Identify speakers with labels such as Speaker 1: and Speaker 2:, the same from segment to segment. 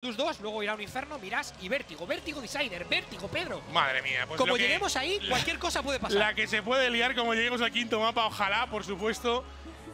Speaker 1: Tus dos, luego irá un inferno, Mirás y Vértigo. Vértigo Decider, Vértigo Pedro.
Speaker 2: Madre mía, pues
Speaker 1: Como
Speaker 2: lo que-
Speaker 1: lleguemos ahí, cualquier cosa puede pasar.
Speaker 2: La que se puede liar como lleguemos al quinto mapa, ojalá, por supuesto.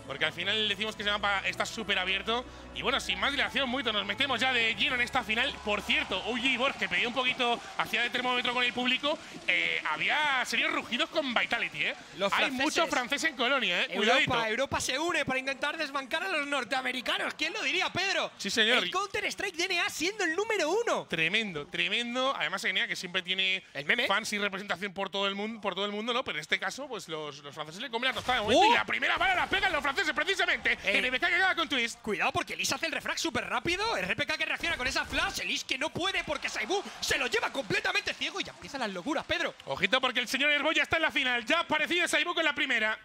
Speaker 2: Porque al final decimos que ese mapa está súper abierto. Y bueno, sin más dilación, muy nos metemos ya de lleno en esta final. Por cierto, Uji Borg, que pedía un poquito hacia de termómetro con el público, eh, había serios rugidos con Vitality, ¿eh?
Speaker 1: Los
Speaker 2: Hay
Speaker 1: franceses.
Speaker 2: mucho francés en Colonia, ¿eh? Cuidadito.
Speaker 1: Europa, Europa se une para intentar desbancar a los norteamericanos. ¿Quién lo diría, Pedro?
Speaker 2: Sí, señor.
Speaker 1: El Counter-Strike DNA siendo el número uno.
Speaker 2: Tremendo, tremendo. Además, Enea, que siempre tiene
Speaker 1: El meme.
Speaker 2: fans y representación por todo el mundo, por todo el mundo, ¿no? Pero en este caso, pues los, los franceses le comen la tostada de momento. Y la primera bala la pegan los franceses, precisamente.
Speaker 1: Eh.
Speaker 2: NBK que acaba con twist.
Speaker 1: Cuidado porque Elise hace el refrag súper rápido. RPK que reacciona con esa flash. Elise que no puede porque Saibu se lo lleva completamente ciego y ya empiezan las locuras, Pedro.
Speaker 2: Ojito, porque el señor Herbo ya está en la final. Ya ha aparecido Saibu con la primera.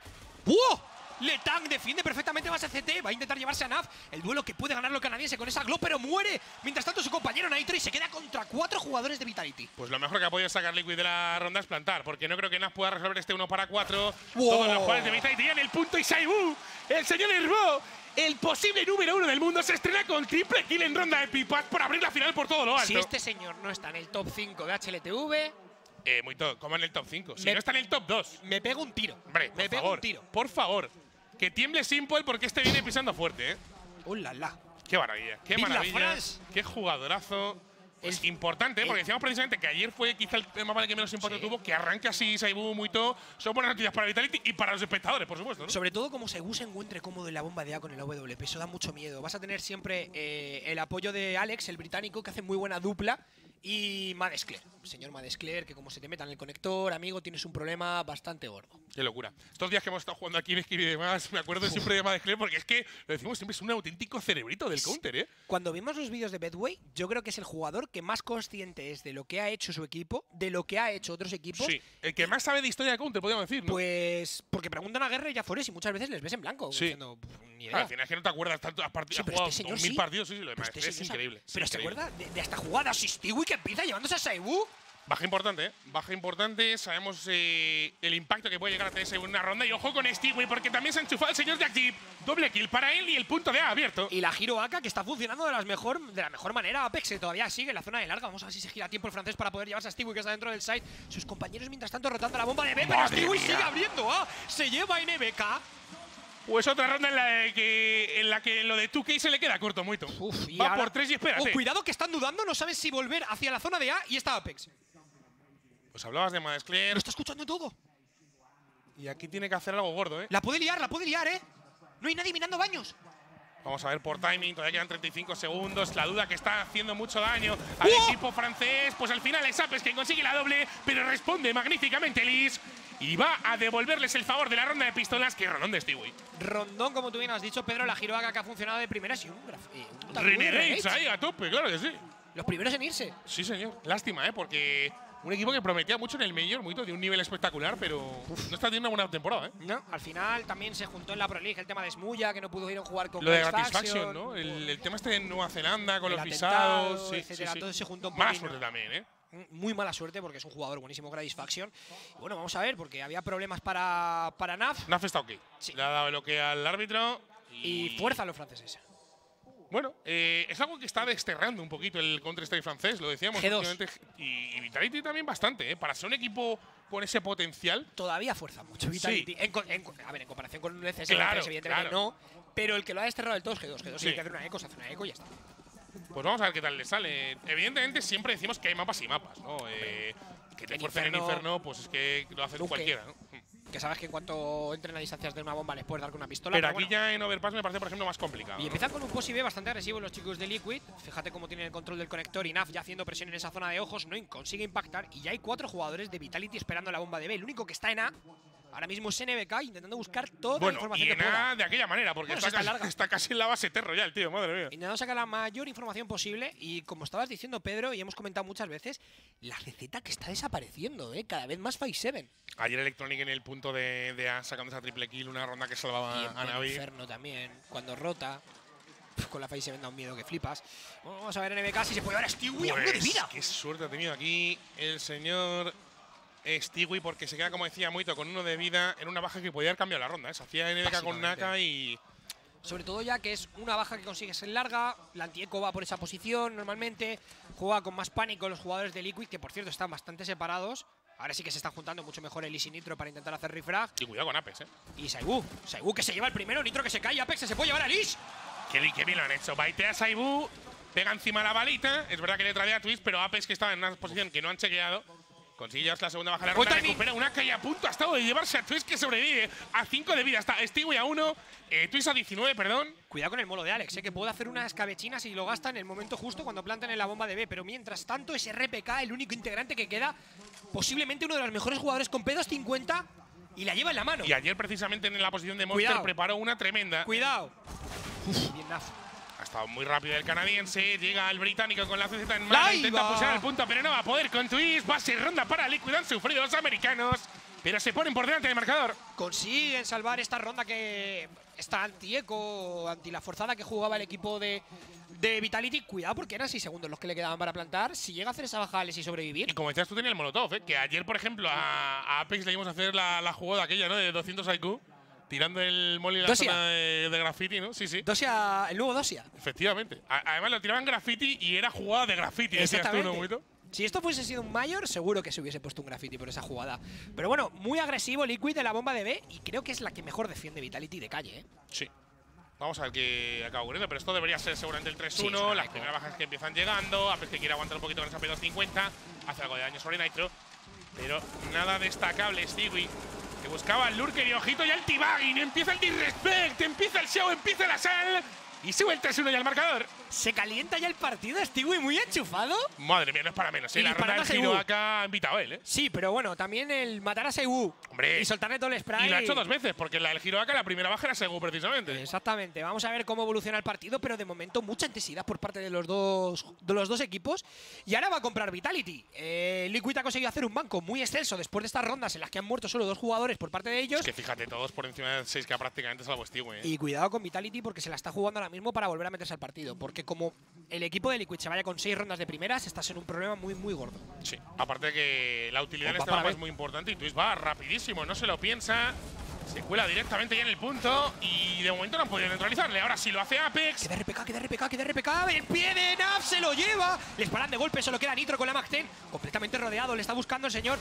Speaker 1: ¡Wow! Letang defiende perfectamente base CT, va a intentar llevarse a Naf. El duelo que puede ganarlo el canadiense con esa glow, pero muere. Mientras tanto, su compañero Nitro y se queda contra cuatro jugadores de Vitality.
Speaker 2: Pues lo mejor que ha podido sacar Liquid de la ronda es plantar, porque no creo que Nas pueda resolver este 1 para 4.
Speaker 1: Wow.
Speaker 2: Todos los jugadores de Vitality en el punto y Saibu, el señor Herbo, el posible número uno del mundo, se estrena con triple kill en ronda de pipas por abrir la final por todo lo alto.
Speaker 1: Si este señor no está en el top 5 de HLTV,
Speaker 2: Eh, muy to- como en el top 5. Si
Speaker 1: Me-
Speaker 2: no está en el top 2.
Speaker 1: me pego un tiro.
Speaker 2: Hombre, por
Speaker 1: me pego
Speaker 2: favor,
Speaker 1: un tiro.
Speaker 2: por favor, que tiemble Simple porque este viene pisando fuerte, ¿eh?
Speaker 1: ¡Uh, la, la!
Speaker 2: Qué maravilla, qué maravilla, qué jugadorazo. Es
Speaker 1: El-
Speaker 2: importante, ¿eh? porque decíamos precisamente que ayer fue quizá el el mapa que menos impacto
Speaker 1: Sí.
Speaker 2: tuvo, que arranque así Saibu muy todo. Son buenas noticias para Vitality y para los espectadores, por supuesto. ¿no?
Speaker 1: Sobre todo como Saibu se encuentre cómodo en la bomba de A con el AWP, eso da mucho miedo. Vas a tener siempre eh, el apoyo de Alex, el británico, que hace muy buena dupla, y Madescler, señor Madescler, que como se te meta en el conector, amigo, tienes un problema bastante gordo.
Speaker 2: Qué locura. Estos días que hemos estado jugando aquí en Esquire y demás, me acuerdo siempre de Madescler porque es que lo decimos siempre, es un auténtico cerebrito del counter, ¿eh?
Speaker 1: Cuando vimos los vídeos de Bedway, yo creo que es el jugador que más consciente es de lo que ha hecho su equipo, de lo que ha hecho otros equipos.
Speaker 2: Sí, el que más sabe de historia de counter, podríamos decir, ¿no?
Speaker 1: Pues porque preguntan a Guerra y a Forest y muchas veces les ves en blanco.
Speaker 2: Sí.
Speaker 1: diciendo, "Pff, ni idea".
Speaker 2: Al final es que no te acuerdas tanto. Has,
Speaker 1: Sí,
Speaker 2: has jugado
Speaker 1: este señor
Speaker 2: 2000
Speaker 1: sí.
Speaker 2: partidos, sí, sí, lo de
Speaker 1: Pero este
Speaker 2: Madescler es increíble.
Speaker 1: Pero se acuerda de, de hasta jugadas Stewie que empieza llevándose a Saibu.
Speaker 2: Baja importante, ¿eh? Baja importante. Sabemos eh, el impacto que puede llegar a tener en una ronda. Y ojo con Stewie, porque también se ha enchufado el señor Jack Jeep. Doble kill para él y el punto de A abierto.
Speaker 1: Y la Giro Aka que está funcionando de, las mejor, de la mejor manera. Apex que todavía sigue en la zona de larga. Vamos a ver si se gira a tiempo el francés para poder llevarse a Stewie que está dentro del site. Sus compañeros mientras tanto rotando la bomba de B, pero
Speaker 2: ¡Madre
Speaker 1: Stewie sigue abriendo A. Se lleva NBK.
Speaker 2: Pues otra ronda en la, que, en la que lo de 2K se le queda corto, muito.
Speaker 1: Uf, y
Speaker 2: Va
Speaker 1: ahora-
Speaker 2: por tres y espérate.
Speaker 1: Oh, cuidado que están dudando, no saben si volver hacia la zona de A y está Apex.
Speaker 2: Pues hablabas de Madescler.
Speaker 1: Lo está escuchando todo.
Speaker 2: Y aquí tiene que hacer algo gordo, ¿eh?
Speaker 1: La puede liar, la puede liar, ¿eh? No hay nadie minando baños.
Speaker 2: Vamos a ver por timing, todavía quedan 35 segundos. La duda que está haciendo mucho daño al
Speaker 1: ¡Oh!
Speaker 2: equipo francés. Pues al final es Apes quien consigue la doble, pero responde magníficamente Liz. Y va a devolverles el favor de la ronda de pistolas que Rolón de Stewie.
Speaker 1: Rondón, como tú bien has dicho, Pedro, la Giro Aka que ha funcionado de primeras y un, eh, un
Speaker 2: Renegades ahí a tope, claro que sí.
Speaker 1: Los primeros en irse.
Speaker 2: Sí, señor. Lástima, ¿eh? Porque un equipo que prometía mucho en el Major, muy de un nivel espectacular, pero no está teniendo una buena temporada, ¿eh?
Speaker 1: No, al final también se juntó en la Pro League el tema de Smuya, que no pudo ir a jugar con
Speaker 2: Lo de
Speaker 1: Satisfaction,
Speaker 2: ¿no? El, el tema este de Nueva Zelanda con
Speaker 1: El
Speaker 2: los
Speaker 1: atentado,
Speaker 2: visados. Sí,
Speaker 1: etcétera,
Speaker 2: sí, sí.
Speaker 1: todo se juntó un poquito.
Speaker 2: suerte también, ¿eh?
Speaker 1: Muy mala suerte porque es un jugador buenísimo, Gratisfaction. Y bueno, vamos a ver, porque había problemas para, para NAF
Speaker 2: Naf está ok.
Speaker 1: Sí.
Speaker 2: Le ha dado lo que al árbitro.
Speaker 1: y fuerza a los franceses.
Speaker 2: Bueno, eh, es algo que está desterrando un poquito el Counter-Strike francés, lo decíamos
Speaker 1: G2.
Speaker 2: últimamente. Y, y Vitality también bastante, ¿eh? Para ser un equipo con ese potencial.
Speaker 1: Todavía fuerza mucho Vitality. En a ver, en comparación con un ECS,
Speaker 2: Claro,
Speaker 1: evidentemente
Speaker 2: claro.
Speaker 1: no. Pero el que lo ha desterrado del todo es G2. G2
Speaker 2: Sí.
Speaker 1: tiene que hacer una eco, se hace una eco y ya está.
Speaker 2: Pues vamos a ver qué tal le sale. Evidentemente, siempre decimos que hay mapas y mapas, ¿no? Eh, que te
Speaker 1: En
Speaker 2: fuercen en
Speaker 1: Inferno-
Speaker 2: pues es que lo hace cualquiera, ¿no?
Speaker 1: Que sabes que en cuanto entren a distancias de una bomba les puedes dar con una pistola.
Speaker 2: Pero
Speaker 1: pero
Speaker 2: aquí
Speaker 1: bueno.
Speaker 2: ya en Overpass me parece, por ejemplo, más complicado.
Speaker 1: Y empiezan con un posi B bastante agresivo los chicos de Liquid. Fíjate cómo tienen el control del conector y Naf ya haciendo presión en esa zona de ojos. No consigue impactar. Y ya hay cuatro jugadores de Vitality esperando la bomba de B. El único que está en A ahora mismo es NBK intentando buscar toda la información
Speaker 2: y
Speaker 1: que pueda.
Speaker 2: De aquella manera, porque
Speaker 1: Bueno,
Speaker 2: está,
Speaker 1: está
Speaker 2: casi, está casi en la base terro ya el tío, madre mía.
Speaker 1: Intentando sacar la mayor información posible. Y como estabas diciendo, Pedro, y hemos comentado muchas veces, la receta que está desapareciendo, ¿eh? Cada vez más 5-7.
Speaker 2: Ayer Electronic en el punto de, de A sacando esa triple kill, una ronda que salvaba a Navi.
Speaker 1: Inferno también, cuando rota. Pf, Con la face se da un miedo que flipas. Vamos a ver NBK si se puede Stewie a uno de
Speaker 2: Pues,
Speaker 1: vida.
Speaker 2: Qué suerte ha tenido aquí el señor Stewie, porque se queda, como decía Muito, con uno de vida en una baja que podía haber cambiado la ronda. ¿eh? Se hacía NBK con. Naka y.
Speaker 1: Sobre todo ya que es una baja que consigues en larga, la antieco va por esa posición normalmente, juega con más pánico los jugadores de Liquid, que por cierto están bastante separados. Ahora sí que se están juntando mucho mejor el y Nitro para intentar hacer refrag.
Speaker 2: Y cuidado con Apex, ¿eh?
Speaker 1: Y Saibu, Saibu que se lleva el primero, Nitro que se cae, Apex se puede llevar a Lish.
Speaker 2: Qué, qué bien lo han hecho. Baitea a Saibu, pega encima la balita. Es verdad que le trae a Twist, pero Apex, que estaba en una posición que no han chequeado, consigue llevarse la segunda baja de la ronda. Recupera una que a punto ha estado de llevarse a Twist, que sobrevive a 5 de vida. Está Stewie a 1, eh, Twist a 19, perdón.
Speaker 1: Cuidado con el molo de Alex, ¿eh? que puede hacer una escabechina si lo gasta en el momento justo cuando plantan en la bomba de B. Pero mientras tanto, es RPK, el único integrante que queda, posiblemente uno de los mejores jugadores con P250 y la lleva en la mano.
Speaker 2: Y ayer, precisamente en la posición de Monster,
Speaker 1: Cuidado.
Speaker 2: preparó una tremenda.
Speaker 1: Cuidado. Uf, bien Naf.
Speaker 2: Ha estado muy rápido el canadiense. Llega el británico con la CZ en
Speaker 1: ¡Ahí
Speaker 2: mano. Intenta pulsar el punto, pero no va a poder con Twist. Va a ser ronda para Liquid. Han sufrido los americanos. Pero se ponen por delante del marcador.
Speaker 1: Consiguen salvar esta ronda que está anti-eco, anti la forzada que jugaba el equipo de, de Vitality. Cuidado porque eran 6 segundos los que le quedaban para plantar. Si llega a hacer esa baja Alex y sobrevivir,
Speaker 2: Y como decías tú, tenía el Molotov, ¿eh? Que ayer, por ejemplo, a, a Apex le íbamos a hacer la, la jugada aquella, ¿no? De 200 IQ. Tirando el molly en la zona de, de graffiti, ¿no? Sí, sí.
Speaker 1: Dosia, el nuevo Dosia.
Speaker 2: Efectivamente. A- además, lo tiraban graffiti y era jugada de graffiti. Decías tú, ¿no?
Speaker 1: Si esto fuese sido un mayor, seguro que se hubiese puesto un graffiti por esa jugada. Pero bueno, muy agresivo Liquid de la bomba de B y creo que es la que mejor defiende Vitality de calle, ¿eh?
Speaker 2: Sí. Vamos a ver qué acaba ocurriendo, pero esto debería ser seguramente el 3-1.
Speaker 1: Sí,
Speaker 2: las primeras bajas que empiezan llegando. Apex que quiere aguantar un poquito con esa P250. Hace algo de daño sobre Nitro. Pero nada destacable, Stewie. Que buscaba el Lurker y ojito y el T-Bagging. Empieza el disrespect, empieza el show, empieza la sal. Y sube el 3-1 ya al marcador.
Speaker 1: Se calienta ya el partido, Stewie muy enchufado.
Speaker 2: Madre mía, no es para menos. ¿eh?
Speaker 1: Y
Speaker 2: La ronda del giro acá ha invitado a él, ¿eh?
Speaker 1: Sí, pero bueno, también el matar a Seibu
Speaker 2: Hombre.
Speaker 1: y soltarle todo el spray.
Speaker 2: Y lo ha hecho dos veces, porque la del giro acá, la primera baja era Segu, precisamente.
Speaker 1: Exactamente, vamos a ver cómo evoluciona el partido, pero de momento mucha intensidad por parte de los dos, de los dos equipos. Y ahora va a comprar Vitality. Eh, Liquid ha conseguido hacer un banco muy extenso después de estas rondas en las que han muerto solo dos jugadores por parte de ellos.
Speaker 2: Es que fíjate, todos por encima de 6 que prácticamente salvo Stewie, ¿eh?
Speaker 1: Y cuidado con Vitality porque se la está jugando ahora mismo para volver a meterse al partido. Porque como el equipo de Liquid se vaya con seis rondas de primeras, estás en un problema muy, muy gordo.
Speaker 2: Sí, aparte de que la utilidad
Speaker 1: va
Speaker 2: este mapa es muy importante y Twist va rapidísimo, no se lo piensa. Se cuela directamente ya en el punto y de momento no han podido neutralizarle. Ahora sí lo hace Apex.
Speaker 1: Queda RPK, queda RPK, queda RPK. El pie de Naf se lo lleva. Les paran de golpe, solo queda Nitro con la Mac 10. Completamente rodeado, le está buscando el señor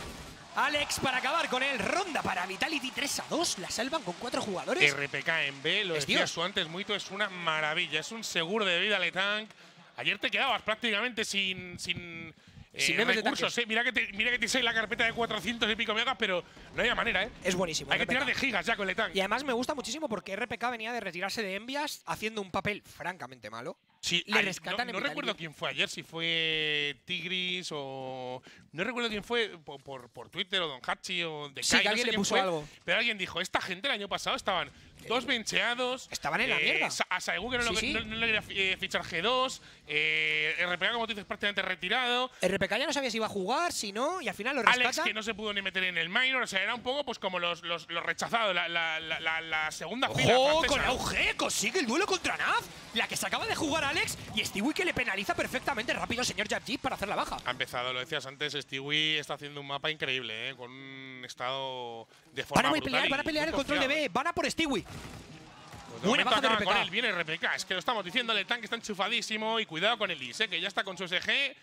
Speaker 1: Alex para acabar con él. Ronda para Vitality 3 a 2. La salvan con cuatro jugadores.
Speaker 2: RPK en B, lo
Speaker 1: Es Dios.
Speaker 2: tú antes, Muito, es una maravilla. Es un seguro de vida Letank. Ayer te quedabas prácticamente sin. sin eh,
Speaker 1: de
Speaker 2: recursos, eh. Mira que, te, mira que te hice la carpeta de 400 y pico megas, pero no había manera, ¿eh?
Speaker 1: Es buenísimo.
Speaker 2: Hay que tirar de gigas ya con Letank.
Speaker 1: Y además me gusta muchísimo porque RPK venía de retirarse de Envias haciendo un papel francamente malo.
Speaker 2: Sí,
Speaker 1: Le rescatan
Speaker 2: no, no recuerdo quién fue ayer, si fue Tigris o. No recuerdo quién fue por, por, por Twitter o Don Hachi o de
Speaker 1: Sí,
Speaker 2: no
Speaker 1: alguien
Speaker 2: sé
Speaker 1: le puso
Speaker 2: fue,
Speaker 1: algo.
Speaker 2: Pero alguien dijo: Esta gente el año pasado estaban dos bencheados.
Speaker 1: Estaban en la
Speaker 2: eh,
Speaker 1: mierda.
Speaker 2: A Saegu que no,
Speaker 1: Sí,
Speaker 2: lo-
Speaker 1: sí.
Speaker 2: no- no le quería eh, fichar G2. Eh, RPK, como tú dices, prácticamente retirado.
Speaker 1: RPK ya no sabía si iba a jugar, si no, y al final lo
Speaker 2: Alex,
Speaker 1: rescata.
Speaker 2: que no se pudo ni meter en el minor. O sea, era un poco pues como los, los, los rechazados, la, la, la, la- la segunda fila. Francesa.
Speaker 1: Con Auge consigue el duelo contra Naf. La que se acaba de jugar Alex y Stewie que le penaliza perfectamente rápido señor Jabjit para hacer la baja.
Speaker 2: Ha empezado, lo decías antes, Stewie está haciendo un mapa increíble, ¿eh? con un estado de forma
Speaker 1: Van a pelear, van a pelear el control de. B, van a por Stewie.
Speaker 2: Pues de
Speaker 1: Buena
Speaker 2: momento
Speaker 1: baja de
Speaker 2: acaba
Speaker 1: RPK.
Speaker 2: con él, viene RPK, es que lo estamos diciendo, el tanque está enchufadísimo y cuidado con el Is, ¿eh? que ya está con su SG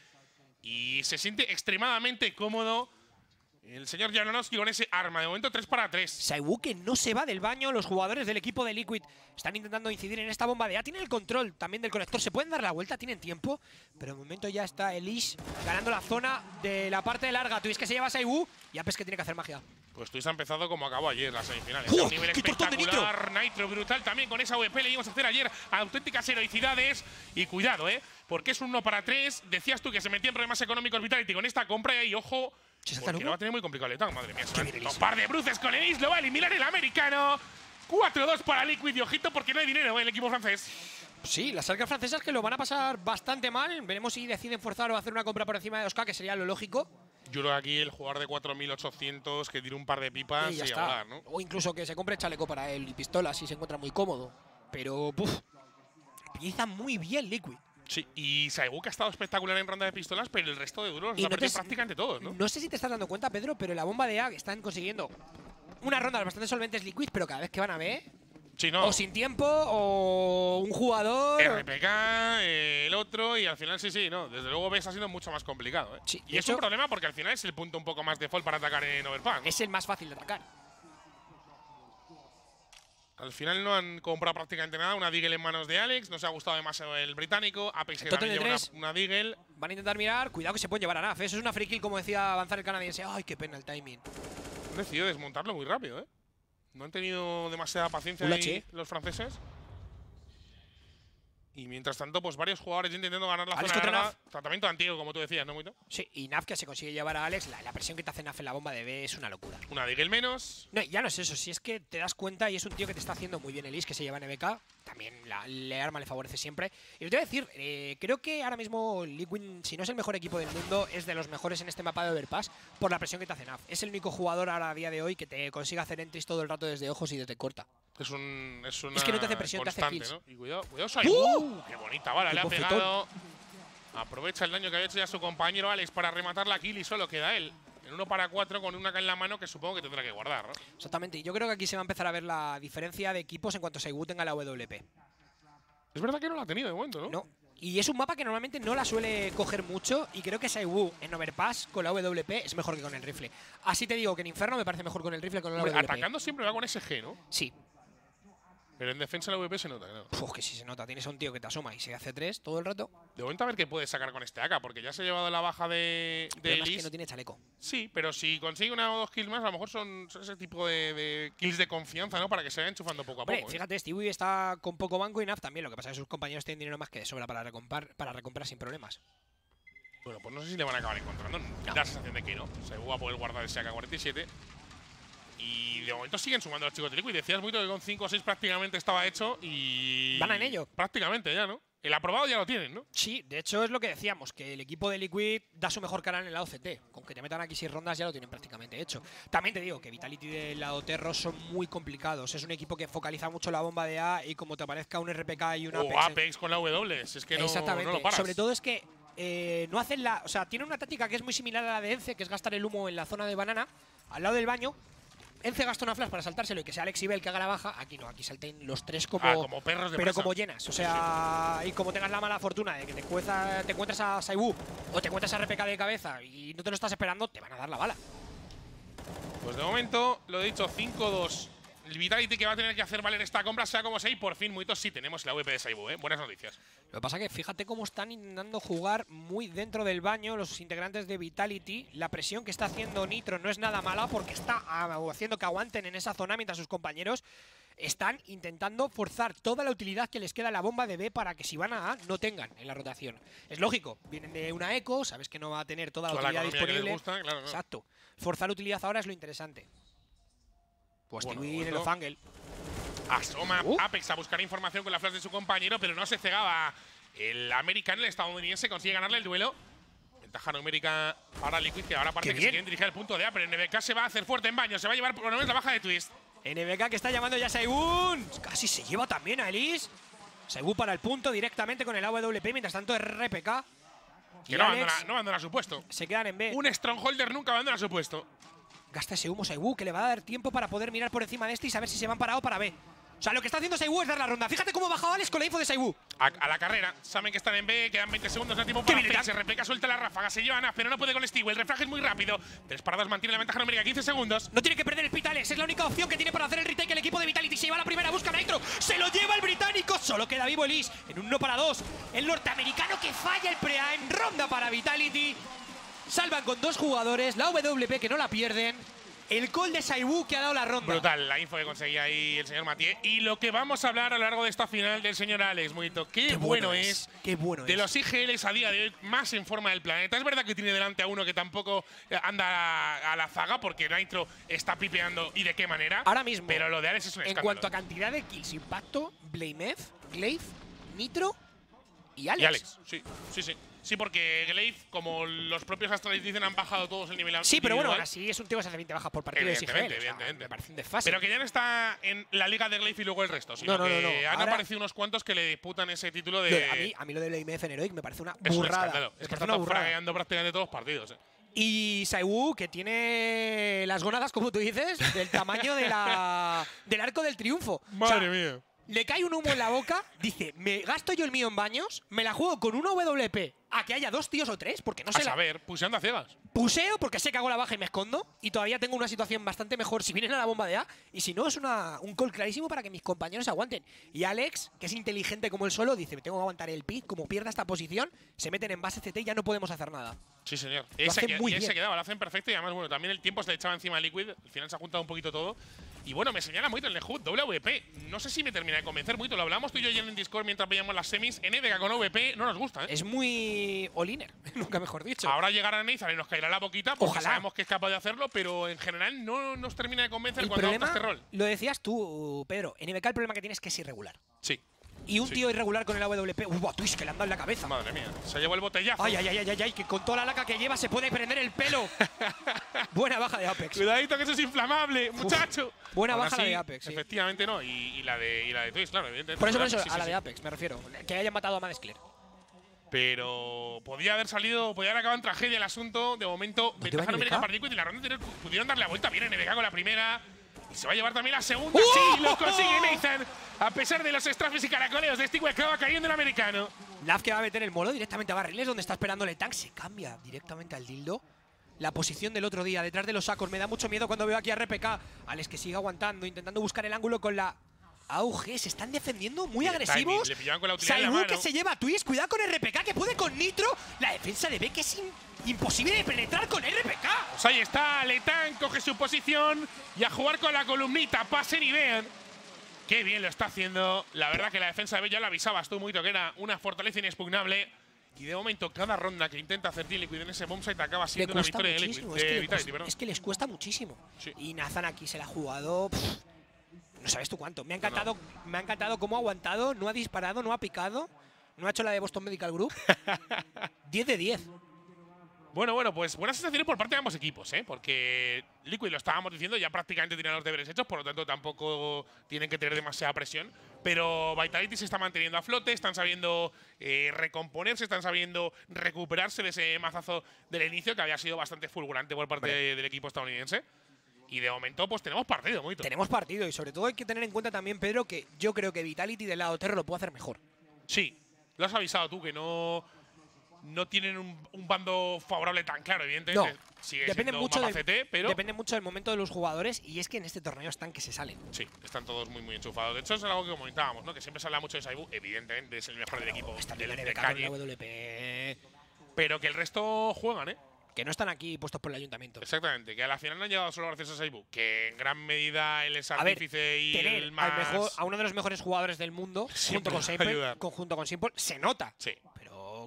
Speaker 2: y se siente extremadamente cómodo el señor Janonowski con ese arma, de momento 3 para 3.
Speaker 1: Saiwu que no se va del baño, los jugadores del equipo de Liquid están intentando incidir en esta bomba de A. Tienen el control también del conector, se pueden dar la vuelta, tienen tiempo, pero de momento ya está Elish ganando la zona de la parte larga. Twist que se lleva a Saiwu y Apes que tiene que hacer magia.
Speaker 2: Pues Twist ha empezado como acabó ayer las semifinales.
Speaker 1: ¡Oh!
Speaker 2: A un nivel
Speaker 1: ¡Qué tortón de
Speaker 2: espectacular, Nitro. brutal también con esa VP le íbamos a hacer ayer auténticas heroicidades. Y cuidado, ¿eh? Porque es un 1 para 3. Decías tú que se metía en problemas económicos Vitality con esta compra y ojo.
Speaker 1: ¿Se salta
Speaker 2: Porque
Speaker 1: el
Speaker 2: lo va a tener muy complicado Letang, madre mía. Un par de bruces con Elise, lo va a eliminar el americano. 4-2 para Liquid y ojito porque no hay dinero en el equipo francés.
Speaker 1: Sí, las arcas francesas que lo van a pasar bastante mal. Veremos si deciden forzar o hacer una compra por encima de 2K, que sería lo lógico.
Speaker 2: Yo creo que aquí el jugador de 4.800 que tire un par de pipas
Speaker 1: y ya
Speaker 2: y a
Speaker 1: está.
Speaker 2: volar, ¿no?
Speaker 1: O incluso que se compre chaleco para él y pistola si se encuentra muy cómodo. Pero, puf, empieza muy bien Liquid.
Speaker 2: Sí, y Saigu que ha estado espectacular en ronda de pistolas, pero el resto de duros ha
Speaker 1: no te
Speaker 2: prácticamente todos, ¿no?
Speaker 1: No sé si te estás dando cuenta, Pedro, pero la bomba de A están consiguiendo unas rondas bastante solventes Liquid, pero cada vez que van a B,
Speaker 2: Sí, no.
Speaker 1: O sin tiempo, o un jugador.
Speaker 2: RPK, eh, el otro, y al final sí, sí, no. Desde luego ves ha sido mucho más complicado. ¿eh?
Speaker 1: Sí,
Speaker 2: y es un
Speaker 1: hecho-
Speaker 2: problema porque al final es el punto un poco más default para atacar en Overpass. ¿no?
Speaker 1: Es el más fácil de atacar.
Speaker 2: Al final no han comprado prácticamente nada. Una Deagle en manos de Alex. No se ha gustado demasiado el británico. Apex que también lleva una, una Deagle.
Speaker 1: Van a intentar mirar. Cuidado que se pueden llevar a Naf. ¿eh? Eso es una free kill, como decía avanzar el canadiense. Ay, qué pena el timing.
Speaker 2: Han decidido desmontarlo muy rápido, ¿eh? No han tenido demasiada paciencia ahí los franceses. Y mientras tanto, pues varios jugadores intentando ganar la
Speaker 1: Alex
Speaker 2: zona larga. Tratamiento antiguo, como tú decías, ¿no, Muito?
Speaker 1: Sí, y Naf que se consigue llevar a Alex. La, la presión que te hace Naf en la bomba de B es una locura.
Speaker 2: Una Deagle menos.
Speaker 1: No, ya no es eso. Si es que te das cuenta y es un tío que te está haciendo muy bien el is, que se lleva en EBK. También la, le arma le favorece siempre. Y os voy a decir, eh, creo que ahora mismo Liquid, si no es el mejor equipo del mundo, es de los mejores en este mapa de Overpass por la presión que te hace Naf. Es el único jugador ahora a día de hoy que te consigue hacer entries todo el rato desde ojos y desde corta.
Speaker 2: Es un. Es, una
Speaker 1: Es que no te hace presión, te hace kills.
Speaker 2: ¿no? Y cuidado, cuidado.
Speaker 1: ¡Uh!
Speaker 2: ¡Qué bonita bala!
Speaker 1: ¡Qué
Speaker 2: Le ha pegado. Aprovecha el daño que había hecho ya su compañero Alex para rematar la kill y solo queda él. En uno para cuatro con una K en la mano que supongo que tendrá que guardar, ¿no?
Speaker 1: Exactamente. Y yo creo que aquí se va a empezar a ver la diferencia de equipos en cuanto Saigu tenga la WP.
Speaker 2: Es verdad que no lo ha tenido de momento, ¿no?
Speaker 1: No. Y es un mapa que normalmente no la suele coger mucho y creo que Saigu en Overpass con la WP es mejor que con el rifle. Así te digo que en Inferno me parece mejor con el rifle que con la
Speaker 2: Hombre,
Speaker 1: WP.
Speaker 2: atacando siempre va con SG, ¿no?
Speaker 1: Sí.
Speaker 2: Pero en defensa la VP se nota, claro.
Speaker 1: Uf, que si se nota, tienes a un tío que te asoma y se hace tres todo el rato.
Speaker 2: De momento a ver qué puede sacar con este AK, porque ya se ha llevado la baja de, de
Speaker 1: problema es que
Speaker 2: Elise.
Speaker 1: no tiene chaleco.
Speaker 2: Sí, pero si consigue una o dos kills más, a lo mejor son, son ese tipo de, de kills de confianza, ¿no? Para que se vaya enchufando poco a
Speaker 1: Hombre,
Speaker 2: poco. ¿eh?
Speaker 1: fíjate, Stewie está con poco banco y Naf también. Lo que pasa es que sus compañeros tienen dinero más que de sobra para recomprar, para recomprar sin problemas.
Speaker 2: Bueno, pues no sé si le van a acabar encontrando. Da la sensación de que no. Se va a poder guardar ese AK-47. Y de momento siguen sumando los chicos de Liquid. Decías mucho que con 5 o 6 prácticamente estaba hecho y.
Speaker 1: Van en ello.
Speaker 2: Prácticamente ya, ¿no? El aprobado ya lo tienen, ¿no?
Speaker 1: Sí, de hecho es lo que decíamos, que el equipo de Liquid da su mejor cara en la OCT. Con que te metan aquí seis rondas ya lo tienen prácticamente hecho. También te digo que Vitality del lado Terro son muy complicados. Es un equipo que focaliza mucho la bomba de A y como te aparezca un RPK y un Apex.
Speaker 2: O Apex con la W. Es que no,
Speaker 1: Exactamente.
Speaker 2: no lo paras.
Speaker 1: Sobre todo es que eh, no hacen la. O sea, tienen una táctica que es muy similar a la de Ence, que es gastar el humo en la zona de banana, al lado del baño. Ence gasta una flash para saltárselo y que sea Alex y Bell que haga la baja. Aquí no, aquí salten los tres como.
Speaker 2: Ah, como perros de
Speaker 1: pero
Speaker 2: presa.
Speaker 1: como llenas. O sea, y como tengas la mala fortuna de que te, cueza- te encuentres a Saibu o te encuentres a RPK de cabeza y no te lo estás esperando, te van a dar la bala.
Speaker 2: Pues de momento, lo he dicho, 5-2. El Vitality que va a tener que hacer valer esta compra, sea como sea, y por fin, muy sí tenemos la VP de Saibu, ¿eh? Buenas noticias.
Speaker 1: Lo que pasa que fíjate cómo están intentando jugar muy dentro del baño los integrantes de Vitality. La presión que está haciendo Nitro no es nada mala porque está ah, haciendo que aguanten en esa zona mientras sus compañeros están intentando forzar toda la utilidad que les queda a la bomba de B para que si van a A no tengan en la rotación. Es lógico, vienen de una eco, sabes que no va a tener toda la
Speaker 2: Toda la
Speaker 1: utilidad
Speaker 2: les
Speaker 1: disponible.
Speaker 2: gusta, claro, ¿no?
Speaker 1: Exacto. Forzar utilidad ahora es lo interesante. Pues
Speaker 2: Bueno,
Speaker 1: en el Ofangle.
Speaker 2: Asoma
Speaker 1: Uh.
Speaker 2: Apex a buscar información con la flash de su compañero, pero no se cegaba. El americano, el estadounidense, consigue ganarle el duelo. Ventaja numérica para Liquid, que ahora parece
Speaker 1: ¡Qué
Speaker 2: que se quieren dirigir al punto de A, pero NBK se va a hacer fuerte en baño. Se va a llevar por lo menos la baja de Twist.
Speaker 1: NBK que está llamando ya a Saigun. Casi se lleva también a Elise. Saigun para el punto directamente con el AWP. Mientras tanto, RPK.
Speaker 2: Que no abandona, no abandona su puesto.
Speaker 1: se quedan en B.
Speaker 2: Un Strongholder nunca abandona su puesto.
Speaker 1: Gasta ese humo Saigu que le va a dar tiempo para poder mirar por encima de este y saber si se van para A o para B. O sea, lo que está haciendo Saigu es dar la ronda. Fíjate cómo ha bajado Alex con la info de Saigu.
Speaker 2: A, a la carrera, saben que están en B, quedan 20 segundos, no tiempo
Speaker 1: ¡Qué
Speaker 2: para hacer. Se replica, suelta la ráfaga, se lleva a pero no puede con Steve. El refraje es muy rápido. Tres paradas mantiene la ventaja numérica, 15 segundos.
Speaker 1: No tiene que perder el pit Alex. Es la única opción que tiene para hacer el retake el equipo de Vitality. Se lleva la primera, busca a Nitro. Se lo lleva el británico. Solo queda vivo Elise en un 1 para 2. El norteamericano que falla el pre en ronda para Vitality. Salvan con dos jugadores. La WP que no la pierden. El call de Saibu que ha dado la ronda.
Speaker 2: Brutal la info que conseguía ahí el señor Mathieu. Y lo que vamos a hablar a lo largo de esta final del señor Alex Muito. Qué,
Speaker 1: Qué
Speaker 2: bueno,
Speaker 1: bueno
Speaker 2: es.
Speaker 1: es, qué bueno
Speaker 2: de
Speaker 1: es.
Speaker 2: los IGLs a día de hoy más en forma del planeta. Es verdad que tiene delante a uno que tampoco eh, anda a, la zaga porque Nitro está pipeando y de qué manera.
Speaker 1: Ahora mismo,
Speaker 2: Pero lo de Alex es un
Speaker 1: En
Speaker 2: escándalo.
Speaker 1: cuanto a cantidad de kills, impacto, Blamev, Glaive, Nitro y Alex.
Speaker 2: Y Alex, sí, sí, sí. Sí, porque Glaive, como los propios Astralis dicen, han bajado todos el nivel
Speaker 1: Sí, pero bueno, aún así es un tío que se hace 20 bajas por partido de.
Speaker 2: Evidentemente,
Speaker 1: o sea,
Speaker 2: evidentemente.
Speaker 1: Me parece un desfase.
Speaker 2: Pero que ya no está en la liga de Glaive y luego el resto, sino
Speaker 1: No, no, no,
Speaker 2: que
Speaker 1: no.
Speaker 2: han
Speaker 1: Ahora-
Speaker 2: aparecido unos cuantos que le disputan ese título de.
Speaker 1: De- a, mí, a mí lo de Blamev en Heroic me parece una
Speaker 2: es un
Speaker 1: burrada. Me
Speaker 2: Es que
Speaker 1: parece
Speaker 2: está
Speaker 1: una burrada.
Speaker 2: fragueando prácticamente todos los partidos. eh.
Speaker 1: Y Saiwu, que tiene las gónadas, como tú dices, del tamaño de la, del arco del triunfo. O sea,
Speaker 2: Madre mía.
Speaker 1: Le cae un humo en la boca, dice, me gasto yo el mío en baños, me la juego con una WP a que haya dos tíos o tres, porque no
Speaker 2: A
Speaker 1: se la
Speaker 2: saber, puseando a ciegas.
Speaker 1: puseo porque sé que hago la baja y me escondo y todavía tengo una situación bastante mejor si vienen a la bomba de A y si no es una, un call clarísimo para que mis compañeros aguanten. Y Alex, que es inteligente como él solo, dice, me tengo que aguantar el pick, como pierda esta posición, se meten en base CT y ya no podemos hacer nada.
Speaker 2: Sí, señor.
Speaker 1: Lo hacen muy bien.
Speaker 2: quedaba, lo hacen perfecto y además, bueno, también el tiempo se le echaba encima a Liquid. Al final se ha juntado un poquito todo. Y bueno, me señala muy el Lehut, doble VP. No sé si me termina de convencer muy. Lo hablamos tú y yo ayer en Discord mientras veíamos las semis. NDK con VP no nos gusta, ¿eh?
Speaker 1: Es muy all-inner, nunca mejor dicho.
Speaker 2: Ahora llegará Nathan y nos caerá la boquita porque
Speaker 1: Ojalá.
Speaker 2: sabemos que es capaz de hacerlo, pero en general no nos termina de convencer
Speaker 1: el
Speaker 2: cuando
Speaker 1: problema,
Speaker 2: este rol.
Speaker 1: lo decías tú, Pedro, en NBK el problema que tienes es que es irregular.
Speaker 2: Sí.
Speaker 1: Y un
Speaker 2: Sí.
Speaker 1: tío irregular con el AWP, ¡uh, twist, que le han dado en la cabeza!
Speaker 2: Madre mía. Se llevó el botellazo.
Speaker 1: Ay, ay, ay, ay, ay, que con toda la laca que lleva se puede prender el pelo. Buena baja de Apex.
Speaker 2: Cuidadito que eso es inflamable, muchacho.
Speaker 1: buena
Speaker 2: Aún
Speaker 1: baja la de Apex, sí.
Speaker 2: Efectivamente no. Y, y la de y la de Twist, claro, evidentemente.
Speaker 1: Por eso, por eso, a la de Apex me refiero. Que hayan matado a Madescler.
Speaker 2: Pero podía haber salido, podía haber acabado en tragedia el asunto. De momento,
Speaker 1: ¿Dónde
Speaker 2: ventaja numérica para Liquid y la ronda anterior pudieron darle la vuelta. Viene NBK con la primera. Y se va a llevar también la segunda.
Speaker 1: ¡Oh!
Speaker 2: Sí, lo consigue Nathan. A pesar de los estrafes y caracoleos de Stigwell, acaba cayendo el americano.
Speaker 1: Laf que va a meter el molo directamente a barriles donde está esperándole Tank. Se cambia directamente al dildo. La posición del otro día, detrás de los sacos. Me da mucho miedo cuando veo aquí a RPK. Alex que sigue aguantando, intentando buscar el ángulo con la AUG. Se están defendiendo muy agresivos. Saibu que se lleva a Twist. Cuidado con RPK que puede con Nitro. La defensa de B que es im- imposible de penetrar con RPK.
Speaker 2: Pues ahí está, Letán coge su posición y a jugar con la columnita, pasen y vean. Qué bien lo está haciendo. La verdad que la defensa de B ya lo avisabas tú, muy que era una fortaleza inexpugnable. Y de momento, cada ronda que intenta hacer Liquid en ese bombsite acaba siendo una victoria de Liquid.
Speaker 1: Es que,
Speaker 2: Vitality, perdón.
Speaker 1: es que les cuesta muchísimo.
Speaker 2: Sí.
Speaker 1: Y Nathan aquí se la ha jugado. pff, no sabes tú cuánto. Me ha encantado, me ha encantado cómo ha aguantado, no ha disparado, no ha picado, no ha hecho la de Boston Medical Group. 10 de 10.
Speaker 2: Bueno, bueno, pues buenas sensaciones por parte de ambos equipos, ¿eh? Porque Liquid, lo estábamos diciendo, ya prácticamente tienen los deberes hechos, por lo tanto tampoco tienen que tener demasiada presión. Pero Vitality se está manteniendo a flote, están sabiendo eh, recomponerse, están sabiendo recuperarse de ese mazazo del inicio que había sido bastante fulgurante por parte del equipo estadounidense. Y de momento, pues tenemos partido, muy
Speaker 1: Tenemos partido y sobre todo hay que tener en cuenta también, Pedro, que yo creo que Vitality del lado Terro lo puede hacer mejor.
Speaker 2: Sí, lo has avisado tú, que no, no tienen un, un bando favorable tan claro,
Speaker 1: No,
Speaker 2: evidentemente. Sigue
Speaker 1: depende mucho,
Speaker 2: un mapa
Speaker 1: del,
Speaker 2: CT, pero
Speaker 1: depende mucho del momento de los jugadores y es que en este torneo están que se salen.
Speaker 2: Sí, están todos muy, muy enchufados. De hecho, es algo que comentábamos, ¿no? Que siempre se habla mucho de Saibu. Evidentemente, es el mejor del equipo
Speaker 1: la
Speaker 2: de,
Speaker 1: con
Speaker 2: calle.
Speaker 1: WP.
Speaker 2: Pero que el resto juegan, ¿eh?
Speaker 1: Que no están aquí puestos por el ayuntamiento.
Speaker 2: Exactamente. Que a la final no han llegado solo gracias a Saibu. Que en gran medida él es
Speaker 1: ver,
Speaker 2: y
Speaker 1: tener
Speaker 2: el más…
Speaker 1: al mejor- a uno de los mejores jugadores del mundo, junto con Simple,
Speaker 2: ayudar.
Speaker 1: conjunto con Simple, se nota.
Speaker 2: Sí.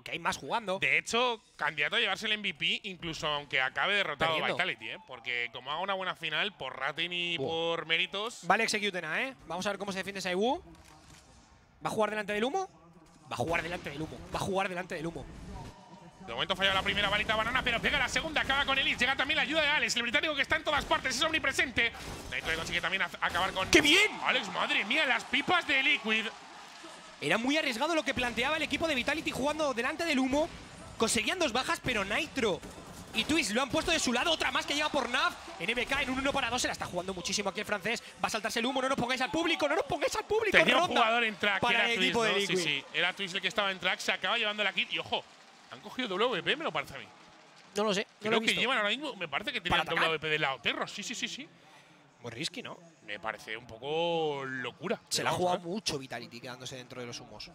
Speaker 1: Que hay más jugando.
Speaker 2: De hecho, candidato a llevarse el MVP, incluso aunque acabe derrotado
Speaker 1: Perdiendo.
Speaker 2: Vitality, ¿eh? Porque como haga una buena final, por rating y por méritos…
Speaker 1: Vale, Executena, ¿eh? Vamos a ver cómo se defiende Saibu. ¿Va a jugar delante del humo? Va a jugar delante del humo. Va a jugar delante del humo.
Speaker 2: De momento falla la primera balita banana, pero pega la segunda, acaba con Elise. Llega también la ayuda de Alex, el británico que está en todas partes, es omnipresente. Nitro consigue también acabar con.
Speaker 1: ¡Qué bien!
Speaker 2: Alex, madre mía, las pipas de Liquid.
Speaker 1: Era muy arriesgado lo que planteaba el equipo de Vitality jugando delante del humo. Conseguían dos bajas, pero Nitro y Twist lo han puesto de su lado. Otra más que llega por Nav. NBK en un 1 para 2 se la está jugando muchísimo aquí el francés. Va a saltarse el humo. No nos pongáis al público, no nos pongáis al público.
Speaker 2: Tenía un jugador en track,
Speaker 1: para
Speaker 2: era
Speaker 1: el
Speaker 2: Twist,
Speaker 1: equipo de
Speaker 2: ¿no? Sí,
Speaker 1: Liquid.
Speaker 2: sí, era Twist el que estaba en track, se acaba llevando la kit. Y ojo, han cogido WP, me lo parece a mí.
Speaker 1: No lo sé, no
Speaker 2: Creo
Speaker 1: lo he
Speaker 2: que
Speaker 1: visto.
Speaker 2: llevan ahora mismo, me parece que
Speaker 1: ¿Para
Speaker 2: tenían
Speaker 1: atacar?
Speaker 2: WP del lado. Terro, sí, sí, sí, sí.
Speaker 1: Muy risky, ¿no?
Speaker 2: Me parece un poco locura.
Speaker 1: Se la ha
Speaker 2: a
Speaker 1: jugado
Speaker 2: ver.
Speaker 1: mucho Vitality quedándose dentro de los humos.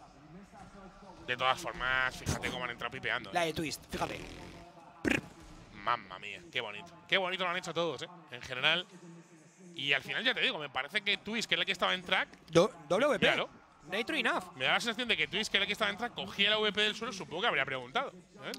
Speaker 2: De todas formas, fíjate cómo han entrado pipeando. ¿eh?
Speaker 1: La de Twist, fíjate.
Speaker 2: Mamma mía, qué bonito. Qué bonito lo han hecho todos, ¿eh? En general. Y al final, ya te digo, me parece que Twist, que es el que estaba en track,
Speaker 1: Do WP.
Speaker 2: Míralo.
Speaker 1: Nitro Nav.
Speaker 2: me da la sensación de que Twist, que era el que estaba en track, cogía la VP del suelo, supongo que habría preguntado.